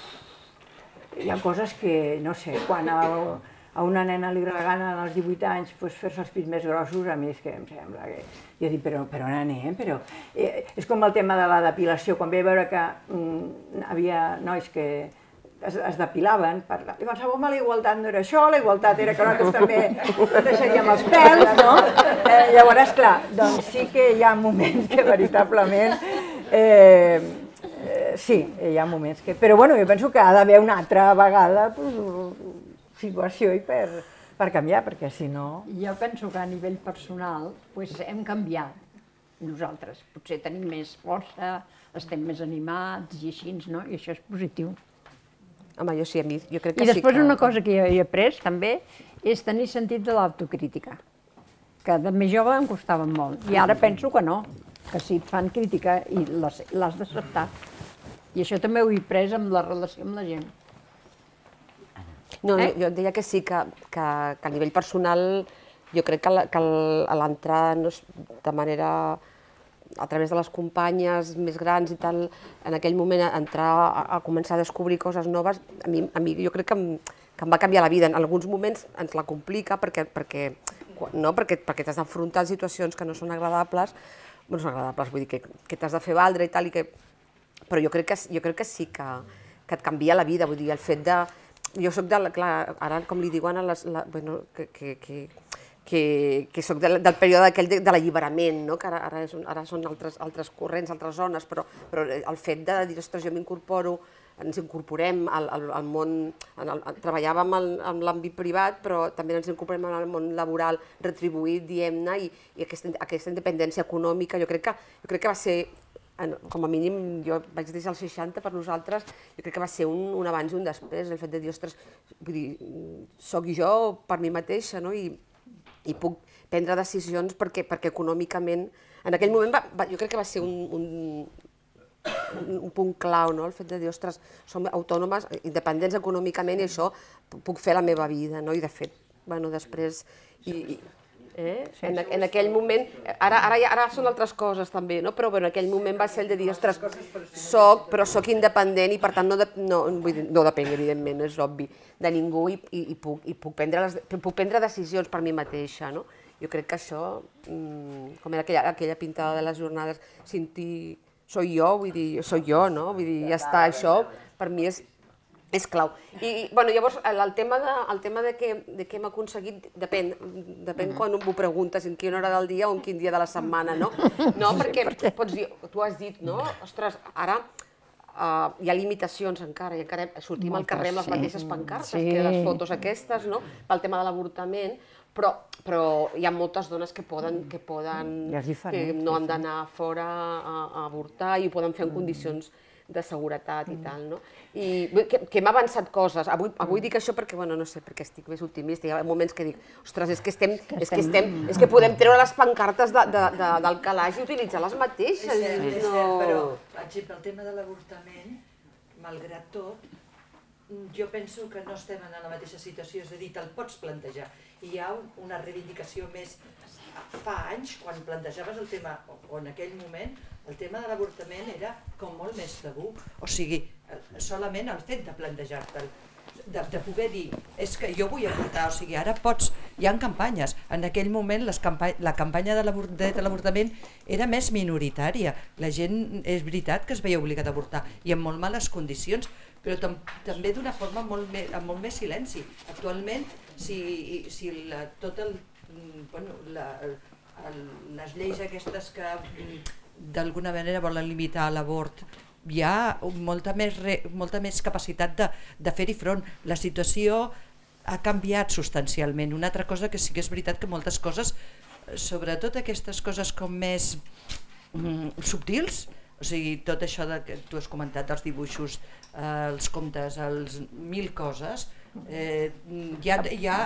hi ha coses que, no sé, quan a, a una nena li regalen als 18 anys pues, fer-se els pits més grossos, a mi és que em sembla que... Jo dic, però, però anem, però... Eh, és com el tema de la depilació, quan vaig veure que mm, havia nois que es, es depilaven, per... llavors, home, la igualtat no era això, la igualtat era que nosaltres també <laughs> deixaríem els pèls, no? Eh, llavors, clar, doncs sí que hi ha moments que veritablement... Eh, eh, sí, hi ha moments que... Però bueno, jo penso que ha d'haver una altra vegada pues, situació i per, per canviar, perquè si no... Jo penso que a nivell personal pues, hem canviat nosaltres. Potser tenim més força, estem més animats i així, no? I això és positiu. Home, jo sí, a mi, jo crec que I després sí que... una cosa que jo he après també és tenir sentit de l'autocrítica, que de més jove em costava molt. I ara penso que no, que si et fan crítica i l'has d'acceptar. I això també ho he pres amb la relació amb la gent. No, eh? jo, jo deia que sí, que, que, que a nivell personal jo crec que, que l'entrar no, de manera a través de les companyes més grans i tal, en aquell moment entrar a, a començar a descobrir coses noves, a mi, a mi jo crec que em, que em va canviar la vida. En alguns moments ens la complica perquè, perquè, no, perquè, perquè t'has d'afrontar situacions que no són agradables, no són agradables, vull dir que, que t'has de fer valdre i tal, i que, però jo crec que, jo crec que sí que, que et canvia la vida, vull dir, el fet de, jo sóc de, clar, ara com li diuen a les, la, bueno, que, que, que, que, que sóc del, del període aquell de, de l'alliberament, no? que ara, ara, és, ara són altres, altres corrents, altres zones, però, però el fet de dir, ostres, jo m'incorporo, ens incorporem al, al, al món, en el, treballàvem en l'àmbit privat, però també ens incorporem al món laboral retribuït, diem-ne, i, i aquesta, aquesta independència econòmica, jo crec que, jo crec que va ser com a mínim, jo vaig deixar els 60 per nosaltres, jo crec que va ser un, un abans i un després, el fet de dir, ostres, vull dir, soc jo per mi mateixa, no? I, i puc prendre decisions perquè, perquè econòmicament, en aquell moment va, va, jo crec que va ser un, un, un, un punt clau, no? el fet de dir, ostres, som autònomes, independents econòmicament i això puc fer la meva vida, no? i de fet, bueno, després, i, i Eh? Sí, en, en aquell moment, ara, ara, ara són altres coses també, no? però bueno, en aquell moment va ser el de dir, ostres, soc, però sóc independent i per tant no, de, no, vull dir, no depenc, evidentment, és obvi, de ningú i, i, i, puc, i puc, prendre les, puc prendre decisions per mi mateixa. No? Jo crec que això, mmm, com era aquella, aquella pintada de les jornades, sentir, soy jo, vull dir, soy jo, no? Vull dir, ja està, això per mi és és clau. I, bueno, llavors, el tema de, el tema de què, de què hem aconseguit depèn, depèn quan m'ho preguntes, en quina hora del dia o en quin dia de la setmana, no? No, perquè pots dir, tu has dit, no? Ostres, ara uh, hi ha limitacions encara, i encara sortim Moltes, al carrer amb les mateixes pancartes sí. que les fotos aquestes, no? Pel tema de l'avortament, però, però hi ha moltes dones que poden, que, poden, que no han d'anar fora a, a avortar i ho poden fer en condicions de seguretat i tal, no? I que, que hem avançat coses. Avui, avui dic això perquè, bueno, no sé, perquè estic més optimista. Hi ha moments que dic, ostres, és que estem, és que estem, és que podem treure les pancartes de, de, de, del calaix i utilitzar les mateixes. És cert, és no... cert, però, per exemple, el tema de l'avortament, malgrat tot, jo penso que no estem en la mateixa situació, és a dir, te'l pots plantejar. Hi ha una reivindicació més... Fa anys, quan plantejaves el tema, o en aquell moment, el tema de l'avortament era com molt més tabú. O sigui, eh, solament el fet de plantejar-te'l, de, de poder dir, és que jo vull avortar, o sigui, ara pots, hi ha campanyes, en aquell moment les campany, la campanya de l'avortament era més minoritària, la gent és veritat que es veia obligat a avortar i en molt males condicions, però tam també d'una forma molt amb molt més silenci. Actualment, si, si la, tot el, bueno, la, el, les lleis aquestes que d'alguna manera volen limitar l'abort hi ha molta més, re, molta més capacitat de, de fer-hi front. La situació ha canviat substancialment. Una altra cosa que sí que és veritat que moltes coses, sobretot aquestes coses com més mm, subtils, o sigui, tot això de, que tu has comentat dels dibuixos, eh, els contes, els mil coses, eh, hi ha, hi ha,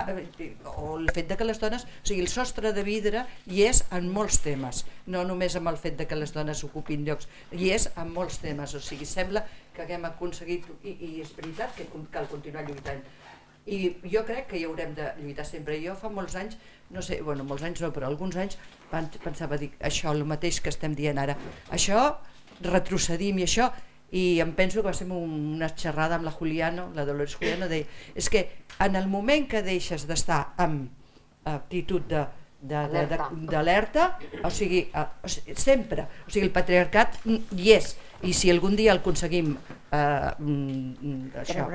o el fet de que les dones, o sigui, el sostre de vidre hi és en molts temes, no només amb el fet de que les dones ocupin llocs, hi és en molts temes, o sigui, sembla que haguem aconseguit, i, i és veritat que cal continuar lluitant, i jo crec que hi haurem de lluitar sempre. Jo fa molts anys, no sé, bueno, molts anys no, però alguns anys pensava dir això, el mateix que estem dient ara. Això retrocedim i això, i em penso que va ser una xerrada amb la Juliano, la Dolores Juliano, deia, és que en el moment que deixes d'estar amb actitud de d'alerta, o, sigui, o sigui, sempre, o sigui, el patriarcat hi és, i si algun dia el aconseguim eh, mm, això,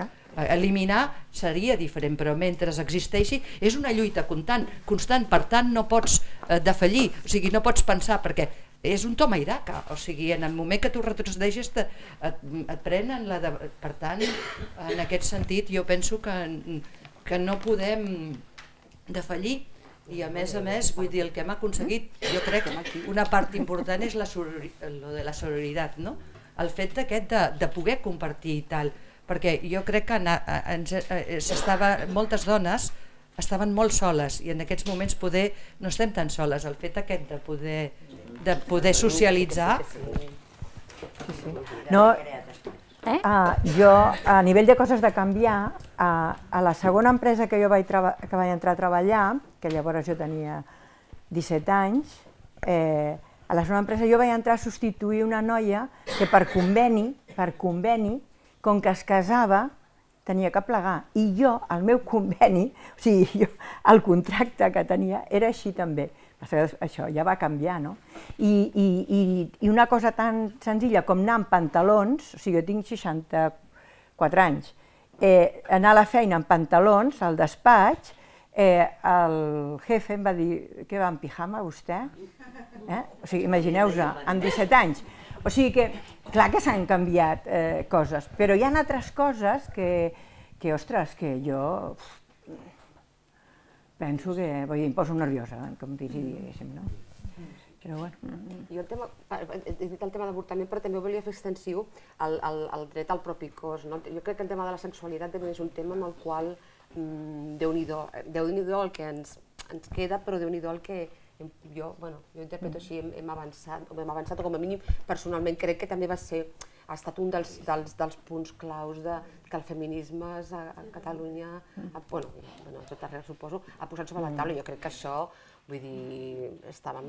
eliminar seria diferent, però mentre existeixi és una lluita constant, constant. Per tant no pots eh, defallir, o sigui, no pots pensar, perquè és un toma i daca, o sigui, en el moment que tu retrocedeixes et, et, et prenen la de... Per tant, en aquest sentit, jo penso que, que no podem defallir i a més a més, vull dir, el que hem aconseguit, jo crec que una part important és la lo de la sororitat, no? el fet d'aquest de, de poder compartir i tal, perquè jo crec que ens, eh, s'estava, moltes dones estaven molt soles i en aquests moments poder no estem tan soles, el fet aquest de poder, de poder socialitzar sí, sí. No, eh? uh, jo a nivell de coses de canviar uh, a la segona empresa que jo vaig, que vaig entrar a treballar que llavors jo tenia 17 anys eh, a la segona empresa jo vaig entrar a substituir una noia que per conveni, per conveni com que es casava tenia que plegar. I jo, el meu conveni, o sigui, jo, el contracte que tenia era així també. Això ja va canviar, no? I, i, i, i una cosa tan senzilla com anar amb pantalons, o sigui, jo tinc 64 anys, eh, anar a la feina amb pantalons, al despatx, eh, el jefe em va dir, què va, en pijama vostè? Eh? O sigui, imagineu-vos, amb 17 anys. O sigui que, clar que s'han canviat eh, coses, però hi ha altres coses que, que ostres, que jo penso que, vull dir, em poso nerviosa, com diguéssim, no? Però bueno. Jo el tema, he dit el tema d'avortament, però també volia fer extensiu el, el, el dret al propi cos. No? Jo crec que el tema de la sexualitat també és un tema en el qual, mm, Déu-n'hi-do, Déu el que ens, ens queda, però Déu-n'hi-do el que, jo, bueno, jo interpreto així, hem, hem, avançat, hem avançat, o com a mínim personalment crec que també va ser, ha estat un dels, dels, dels punts claus de, que el feminisme a, a Catalunya, a, bueno, bueno, tot arreu suposo, ha posat sobre la taula. Jo crec que això, vull dir, estàvem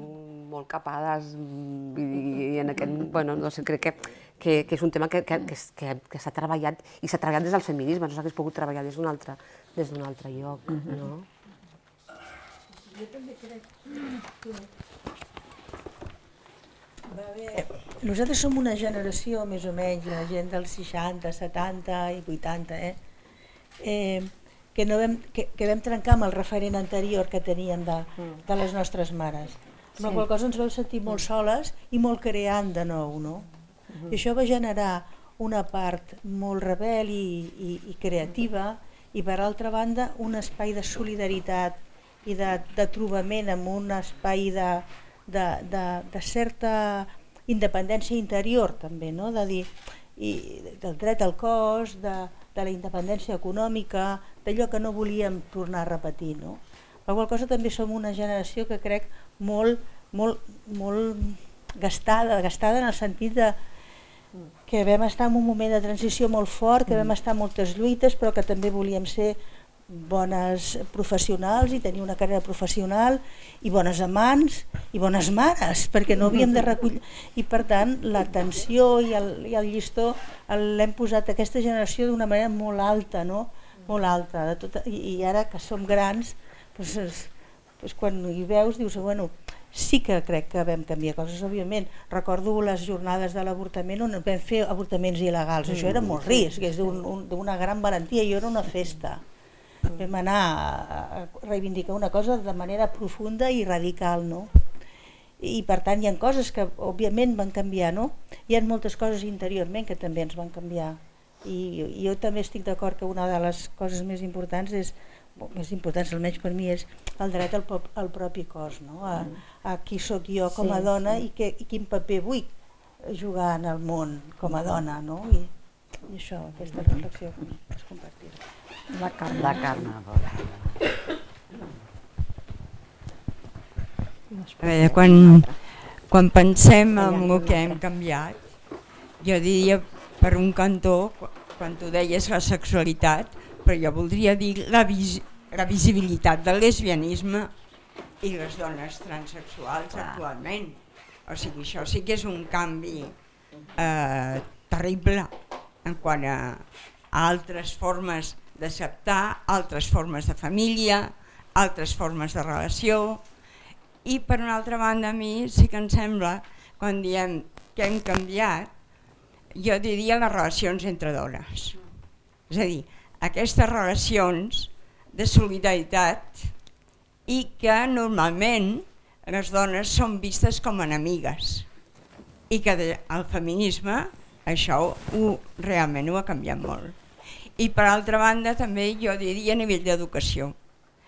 molt capades, vull dir, en aquest, bueno, no sé, crec que, que, que és un tema que, que, que, que s'ha treballat, i s'ha treballat des del feminisme, no s'hagués pogut treballar des d'un altre, des d'un altre lloc, no? Jo també crec que va. Nosaltres som una generació, més o menys, la gent dels 60, 70 i 80, eh? eh que, no vam, que, que vam trencar amb el referent anterior que teníem de, de les nostres mares. Amb sí. la qual cosa ens vau sentir molt soles i molt creant de nou, no? Uh -huh. I això va generar una part molt rebel i, i, i creativa i per altra banda un espai de solidaritat i de, de trobament en un espai de, de, de, de certa independència interior també, no? de dir, i del dret al cos, de, de la independència econòmica, d'allò que no volíem tornar a repetir. No? Per qual cosa també som una generació que crec molt, molt, molt gastada, gastada en el sentit de que vam estar en un moment de transició molt fort, que vam estar moltes lluites, però que també volíem ser bones professionals i tenir una carrera professional i bones amants i bones mares, perquè no havíem de recollir... I per tant, l'atenció i, el, i el llistó l'hem posat a aquesta generació d'una manera molt alta, no? molt alta. De tot, i, I ara que som grans, doncs, doncs quan hi veus dius, bueno, sí que crec que vam canviar coses, òbviament. Recordo les jornades de l'avortament on vam fer avortaments il·legals, això era molt risc, és d'una gran valentia, i era una festa vam anar a reivindicar una cosa de manera profunda i radical, no? I per tant hi ha coses que òbviament van canviar, no? Hi ha moltes coses interiorment que també ens van canviar. I, i jo també estic d'acord que una de les coses més importants és més importants almenys per mi és el dret al, al propi cos, no? a, a qui sóc jo com a dona sí. i, que, i quin paper vull jugar en el món com a dona. No? I, i això, aquesta reflexió és compartir. La carn. La carn. A veure, quan, quan pensem en el que hem canviat, jo diria per un cantó, quan tu deies la sexualitat, però jo voldria dir la, vis la visibilitat del lesbianisme i les dones transexuals actualment. O sigui, això sí que és un canvi eh, terrible en quant a, a altres formes d'acceptar altres formes de família, altres formes de relació i per una altra banda a mi sí que em sembla, quan diem que hem canviat, jo diria les relacions entre dones. És a dir, aquestes relacions de solidaritat i que normalment les dones són vistes com enemigues i que el feminisme això ho, realment ho ha canviat molt i per altra banda també jo diria a nivell d'educació.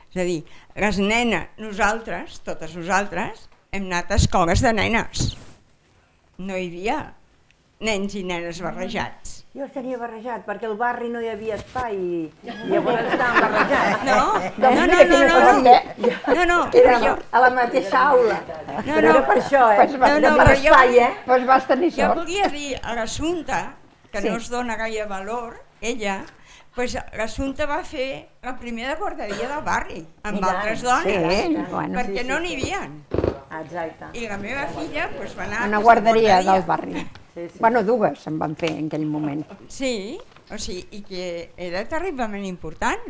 És a dir, les nenes, nosaltres, totes nosaltres, hem anat a escoles de nenes. No hi havia nens i nenes barrejats. Jo els tenia barrejat, perquè al barri no hi havia espai i <laughs> llavors estàvem barrejats. No, doncs no, no, no, no, no, no, era jo... a la mateixa aula. No, però no, era per això, eh? Pues vas, no, no, per espai, jo, eh? Pues vas tenir sort. Jo volia dir a l'assumpte, que sí. no es dona gaire valor, ella, pues l'Assumpta va fer la primera guarderia del barri, amb Mira, altres dones, sí, bueno, perquè sí, no n'hi havia. Exacte. I la meva filla pues, va anar Una guarderia, guarderia del barri. Sí, sí. Bueno, dues se'n van fer en aquell moment. Sí, o sigui, i que era terriblement important.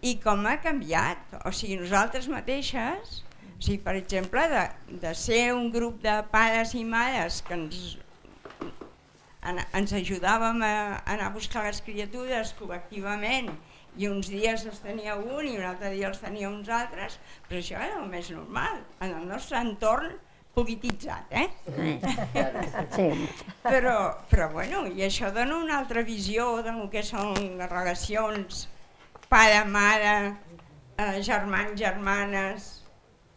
I com ha canviat, o sigui, nosaltres mateixes, o sigui, per exemple, de, de ser un grup de pares i mares que ens ens ajudàvem a, anar a buscar les criatures col·lectivament i uns dies els tenia un i un altre dia els tenia uns altres, però això era el més normal, en el nostre entorn polititzat, eh? Sí. <laughs> Però, però bueno, i això dona una altra visió de lo que són les relacions pare-mare, eh, germans, germanes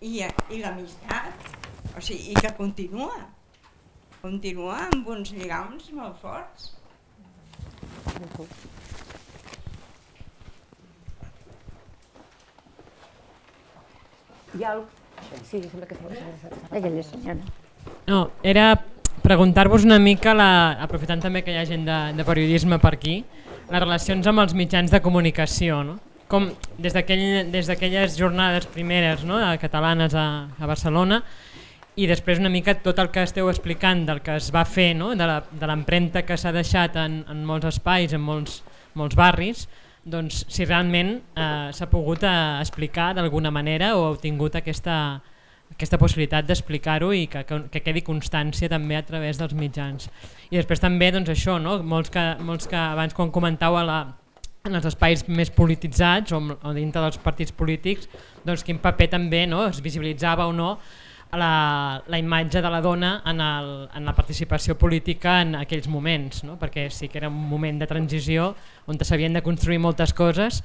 i, i l'amistat, o sigui, i que continua continua amb uns lligams molt forts. Hi ha Sí, sembla que Aquella senyora. No, era preguntar-vos una mica, la, aprofitant també que hi ha gent de, de periodisme per aquí, les relacions amb els mitjans de comunicació, no? Com des d'aquelles aquell, jornades primeres no? catalanes a, a Barcelona, i després una mica tot el que esteu explicant del que es va fer, no? de l'empremta que s'ha deixat en, en molts espais, en molts, molts barris, doncs si realment eh, s'ha pogut eh, explicar d'alguna manera o heu tingut aquesta, aquesta possibilitat d'explicar-ho i que, que, que quedi constància també a través dels mitjans. I després també doncs això, no? molts, que, molts que abans quan comentau a la, en els espais més polititzats o, o dintre dels partits polítics, doncs quin paper també no? es visibilitzava o no la, la imatge de la dona en, el, en la participació política en aquells moments, no? perquè sí que era un moment de transició on s'havien de construir moltes coses,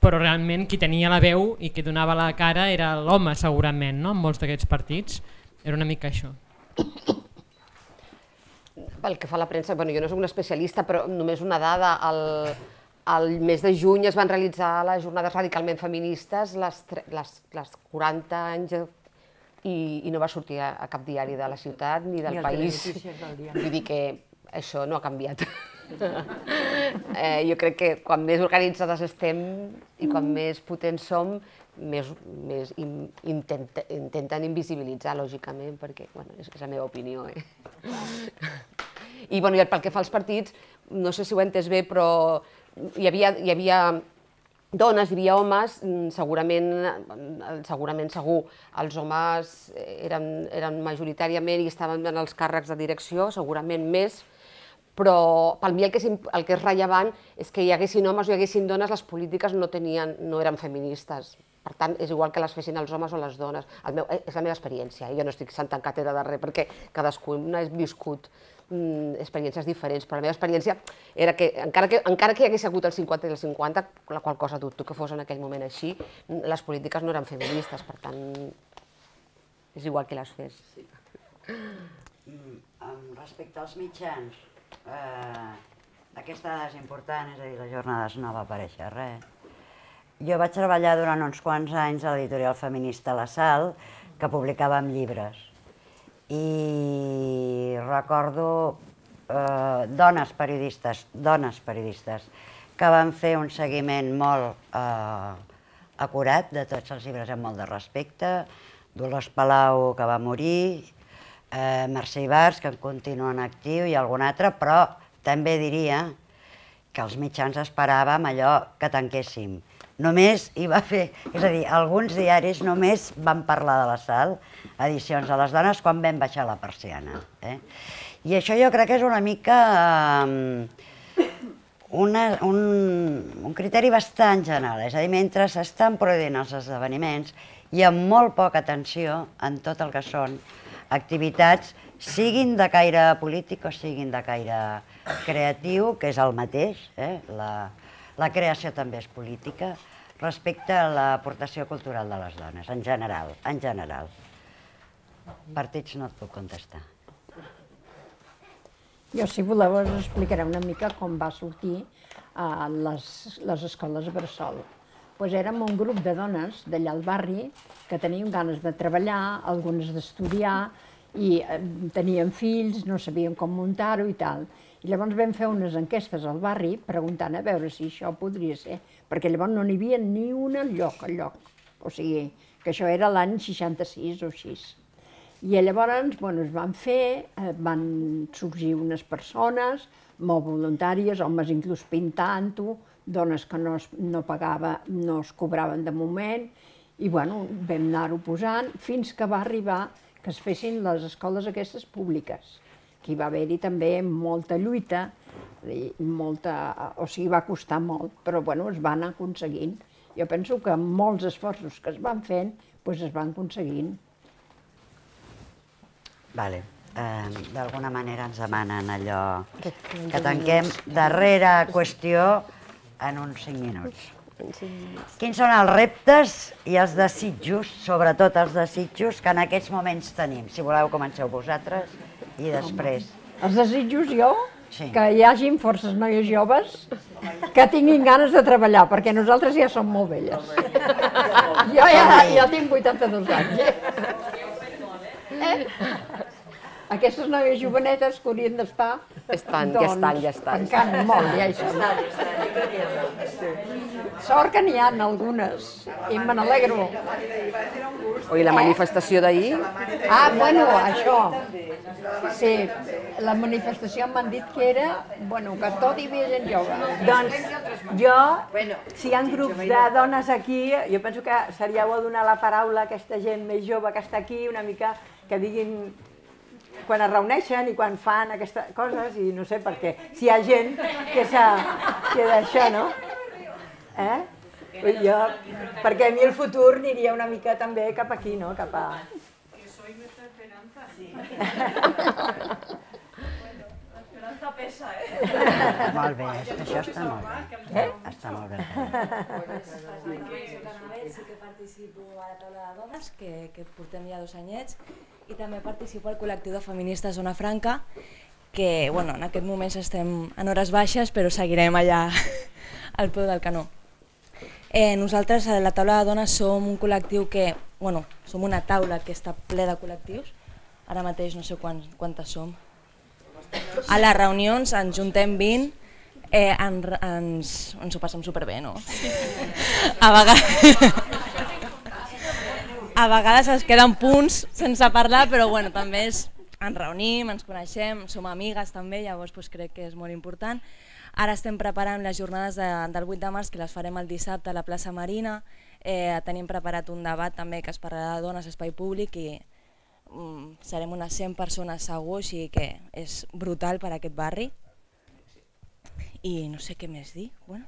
però realment qui tenia la veu i qui donava la cara era l'home segurament, no? en molts d'aquests partits. Era una mica això. pel que fa a la premsa, bueno, jo no soc una especialista, però només una dada, el, el mes de juny es van realitzar les jornades radicalment feministes, les, les, les 40 anys i, i no va sortir a, a cap diari de la ciutat ni del Ni país. Del. Vull dir que això no ha canviat. <laughs> eh, jo crec que quan més organitzades estem i quan més potents som, més, més in, intenta, intenten invisibilitzar, lògicament, perquè bueno, és, és la meva opinió. Eh? I, bueno, i pel que fa als partits, no sé si ho he entès bé, però hi havia, hi havia dones, hi havia homes, mm, segurament, eh, segurament segur, els homes eren, eren majoritàriament i estaven en els càrrecs de direcció, segurament més, però per mi el que, és, el que és rellevant és que hi haguessin homes o hi haguessin dones, les polítiques no, tenien, no eren feministes. Per tant, és igual que les fessin els homes o les dones. El meu, és la meva experiència, eh? jo no estic sentant càtedra de res, perquè cadascú ha viscut mm, experiències diferents, però la meva experiència era que encara, que, encara que hi hagués hagut el 50 i el 50, la qual cosa dubto que fos en aquell moment així, les polítiques no eren feministes, per tant, és igual que les fes. Mm, amb respecte als mitjans, eh, aquesta dada és important, és a dir, les jornades no va aparèixer res. Jo vaig treballar durant uns quants anys a l'editorial feminista La Sal, que publicàvem llibres. I recordo eh, dones periodistes, dones periodistes, que van fer un seguiment molt eh, acurat de tots els llibres amb molt de respecte. Dolors Palau, que va morir, eh, Mercè Ibars, que continua en actiu, i algun altre, però també diria que els mitjans esperàvem allò que tanquéssim. Només hi va fer, és a dir, alguns diaris només van parlar de la sal, edicions de les dones, quan vam baixar la persiana. Eh? I això jo crec que és una mica eh, una, un, un criteri bastant general, és a dir, mentre s'estan produint els esdeveniments, hi ha molt poca atenció en tot el que són activitats, siguin de caire polític o siguin de caire creatiu, que és el mateix, eh? la, la creació també és política, respecte a l'aportació cultural de les dones, en general, en general. Partits no et puc contestar. Jo, si voleu, us explicaré una mica com va sortir a les, les escoles Bressol. Pues érem un grup de dones d'allà al barri que teníem ganes de treballar, algunes d'estudiar, i eh, teníem fills, no sabíem com muntar-ho i tal. I llavors vam fer unes enquestes al barri preguntant a veure si això podria ser, perquè llavors no n'hi havia ni una al lloc, al lloc. O sigui, que això era l'any 66 o així. I llavors bueno, es van fer, eh, van sorgir unes persones molt voluntàries, homes inclús pintant-ho, dones que no es, no pagava, no es cobraven de moment, i bueno, vam anar-ho posant fins que va arribar que es fessin les escoles aquestes públiques, que hi va haver-hi també molta lluita, molta, o sigui, va costar molt, però bueno, es van aconseguint. Jo penso que molts esforços que es van fent, doncs es van aconseguint. Vale. Eh, D'alguna manera ens demanen allò que tanquem darrera qüestió en uns 5 minuts. Quins són els reptes i els desitjos, sobretot els desitjos, que en aquests moments tenim? Si voleu, comenceu vosaltres i després. Els desitjos jo, Sí. que hi hagin forces noies joves que tinguin ganes de treballar, perquè nosaltres ja som molt velles. Jo ja, ja tinc 82 anys. Eh? eh? Aquestes noies jovenetes que haurien d'estar... Estan, ja estan, ja estan. Tancant molt, ja hi són. Sort que n'hi ha algunes, i me n'alegro. Oi, la manifestació d'ahir? Ah, bueno, això. Sí, la manifestació m'han dit que era, bueno, que tot hi havia gent jove. Doncs jo, si hi ha grups de dones aquí, jo penso que seria bo donar la paraula a aquesta gent més jove que està aquí, una mica que diguin quan es reuneixen i quan fan aquestes coses, i no sé per què, si hi ha gent que, que d'això, no? Eh? Jo, perquè a mi el futur aniria una mica també cap aquí, no? Cap a... Que soy nuestra esperanza. Sí. <laughs> esperanza pesa, ¿eh? Molt bé, això està molt bé. Eh? Està molt bé. sí que participo a la taula de dones, que, que portem ja dos anyets, i també participo al col·lectiu de feministes Zona Franca, que bueno, en aquest moments estem en hores baixes però seguirem allà <laughs> al peu del canó. Eh, nosaltres a la taula de dones som un col·lectiu que, bueno, som una taula que està ple de col·lectius, ara mateix no sé quants, quantes som. A les reunions ens juntem 20, eh, en, ens, ens ho passem superbé, no? A vegades, a vegades es queden punts sense parlar, però bueno, també és, ens reunim, ens coneixem, som amigues també, llavors pues, crec que és molt important. Ara estem preparant les jornades de, del 8 de març, que les farem el dissabte a la plaça Marina. Eh, tenim preparat un debat també que es parlarà de dones espai públic i mm, serem unes 100 persones segur, així que és brutal per a aquest barri. I no sé què més dir. Bueno.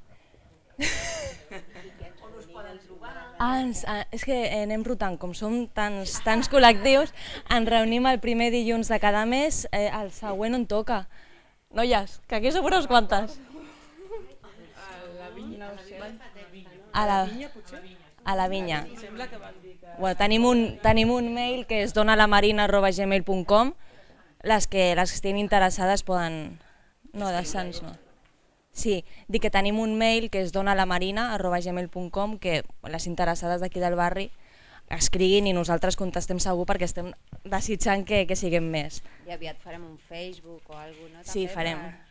On us poden trobar? Ah, ens, ah, és que anem rotant, com som tants, tants col·lectius, ens reunim el primer dilluns de cada mes, eh, el següent on toca. Noies, que aquí som unes quantes. A la, a la vinya. Sembla que van dir que... Bueno, tenim, un, tenim un mail que és donalamarina.gmail.com les que les que estiguin interessades poden... No, deixar-nos no. Sí, dic que tenim un mail que és donalamarina.gmail.com que les interessades d'aquí del barri escriguin i nosaltres contestem segur perquè estem desitjant que, que siguem més. I aviat farem un Facebook o alguna cosa, no? Sí, També farem. per-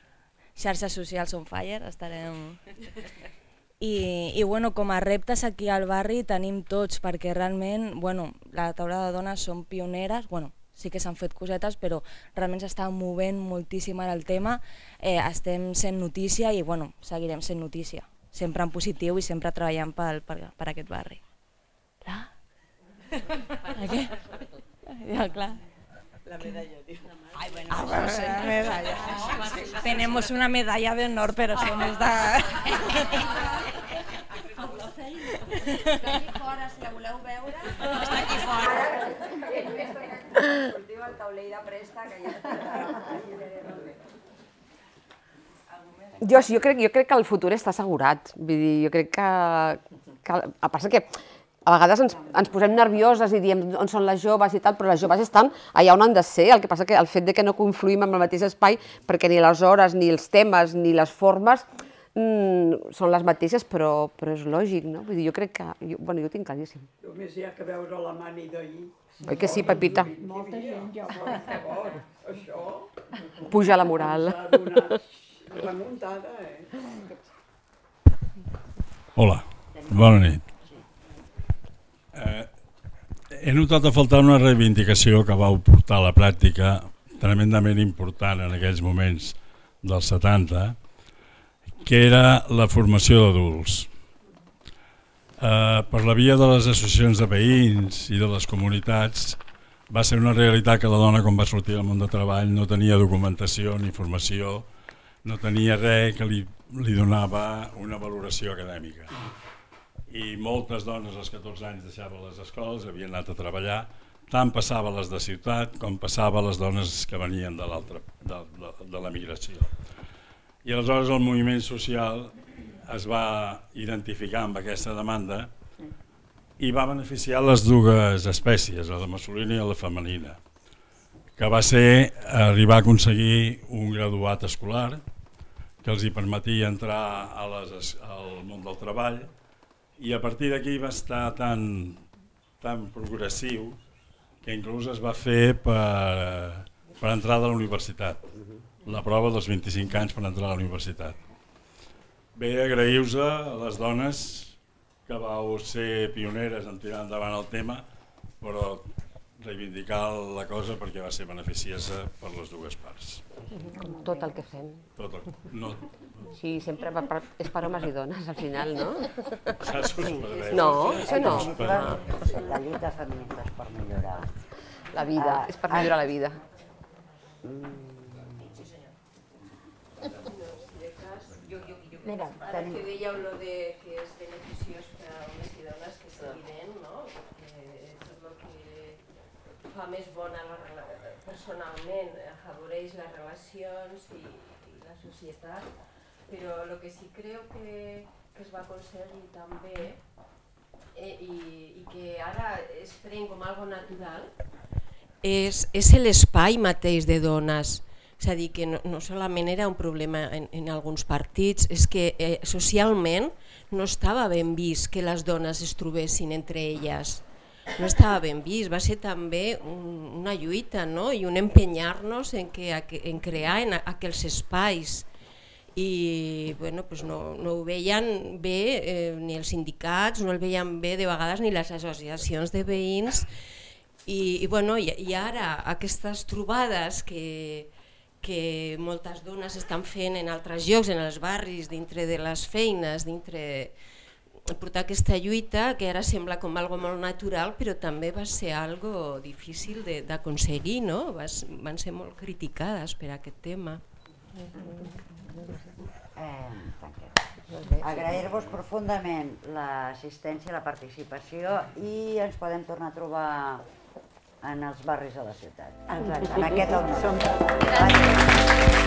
Xarxes socials on fire, estarem... <laughs> I, I bueno, com a reptes aquí al barri tenim tots, perquè realment, bueno, la taula de dones són pioneres, bueno, sí que s'han fet cosetes, però realment s'està movent moltíssim ara el tema, eh, estem sent notícia i bueno, seguirem sent notícia, sempre en positiu i sempre treballant pel, per, per aquest barri. Clar? <laughs> A què? Ja, clar. La medalla, diu. Ay, bueno, ah, bueno, sí. la medalla. <laughs> Tenemos una medalla de honor, pero somos de... Està aquí fora, si la voleu veure. Està aquí fora. Sortiu al taulell de presta, que ja Jo, sí, jo, crec, jo crec que el futur està assegurat. Vull dir, jo crec que... que el que passa que a vegades ens, ens posem nervioses i diem on són les joves i tal, però les joves estan allà on han de ser. El que passa que el fet de que no confluïm en el mateix espai, perquè ni les hores, ni els temes, ni les formes mm, són les mateixes, però, però és lògic, no? Vull dir, jo crec que... Jo, bueno, jo ho tinc claríssim. Només hi ha que veure la mani d'ahir. Oi que sí, Pepita? Molta gent ja ho per favor, això... Puja la moral. Donat remuntada, eh? Hola, bona nit. Eh, he notat a faltar una reivindicació que vau portar a la pràctica tremendament important en aquells moments dels 70, que era la formació d'adults. Eh, per la via de les associacions de veïns i de les comunitats va ser una realitat que la dona quan va sortir al món de treball no tenia documentació ni formació, no tenia res que li, li donava una valoració acadèmica. I moltes dones als 14 anys deixaven les escoles, havien anat a treballar, tant passava les de ciutat com passava les dones que venien de, de, de, de la migració. I aleshores el moviment social es va identificar amb aquesta demanda i va beneficiar les dues espècies, la masculina i la femenina, que va ser arribar a aconseguir un graduat escolar que els hi permetia entrar a les, es- al món del treball i a partir d'aquí va estar tan, tan progressiu que inclús es va fer per, per entrar a la universitat, la prova dels 25 anys per entrar a la universitat. Bé, agraïu-vos a les dones que vau ser pioneres en tirar endavant el tema, però reivindicar la cosa perquè va ser beneficiosa per les dues parts. Com tot el que fem. Tot el, no, Sí, sempre va per, és per homes i dones, al final, no? Perdeu. No, això no. La lluita feminista és per millorar. La vida, Ah, és per millorar la vida. Mira, Ara tenim- que dèieu lo de que és beneficiós per a homes i dones, que és evident, no? Que és el que fa més bona la, personalment, afavoreix les relacions i, i la societat, però el que sí creo que, que es va aconseguir també eh, i, i que ara es pren com algo natural és, és l'espai mateix de dones. És a dir, que no, no solament era un problema en, en alguns partits, és que eh, socialment no estava ben vist que les dones es trobessin entre elles. No estava ben vist, va ser també un, una lluita no? i un empenyar-nos en, que, en crear en aquells espais i bueno, pues no, no ho veien bé eh, ni els sindicats, no el veien bé de vegades ni les associacions de veïns i, i, bueno, i, i ara aquestes trobades que, que moltes dones estan fent en altres llocs, en els barris, dintre de les feines, dintre portar aquesta lluita que ara sembla com algo molt natural però també va ser algo difícil d'aconseguir, no? van ser molt criticades per aquest tema. Eh, Agrair-vos profundament l'assistència, la participació i ens podem tornar a trobar en els barris de la ciutat. Exacte. En aquest on som. Gràcies.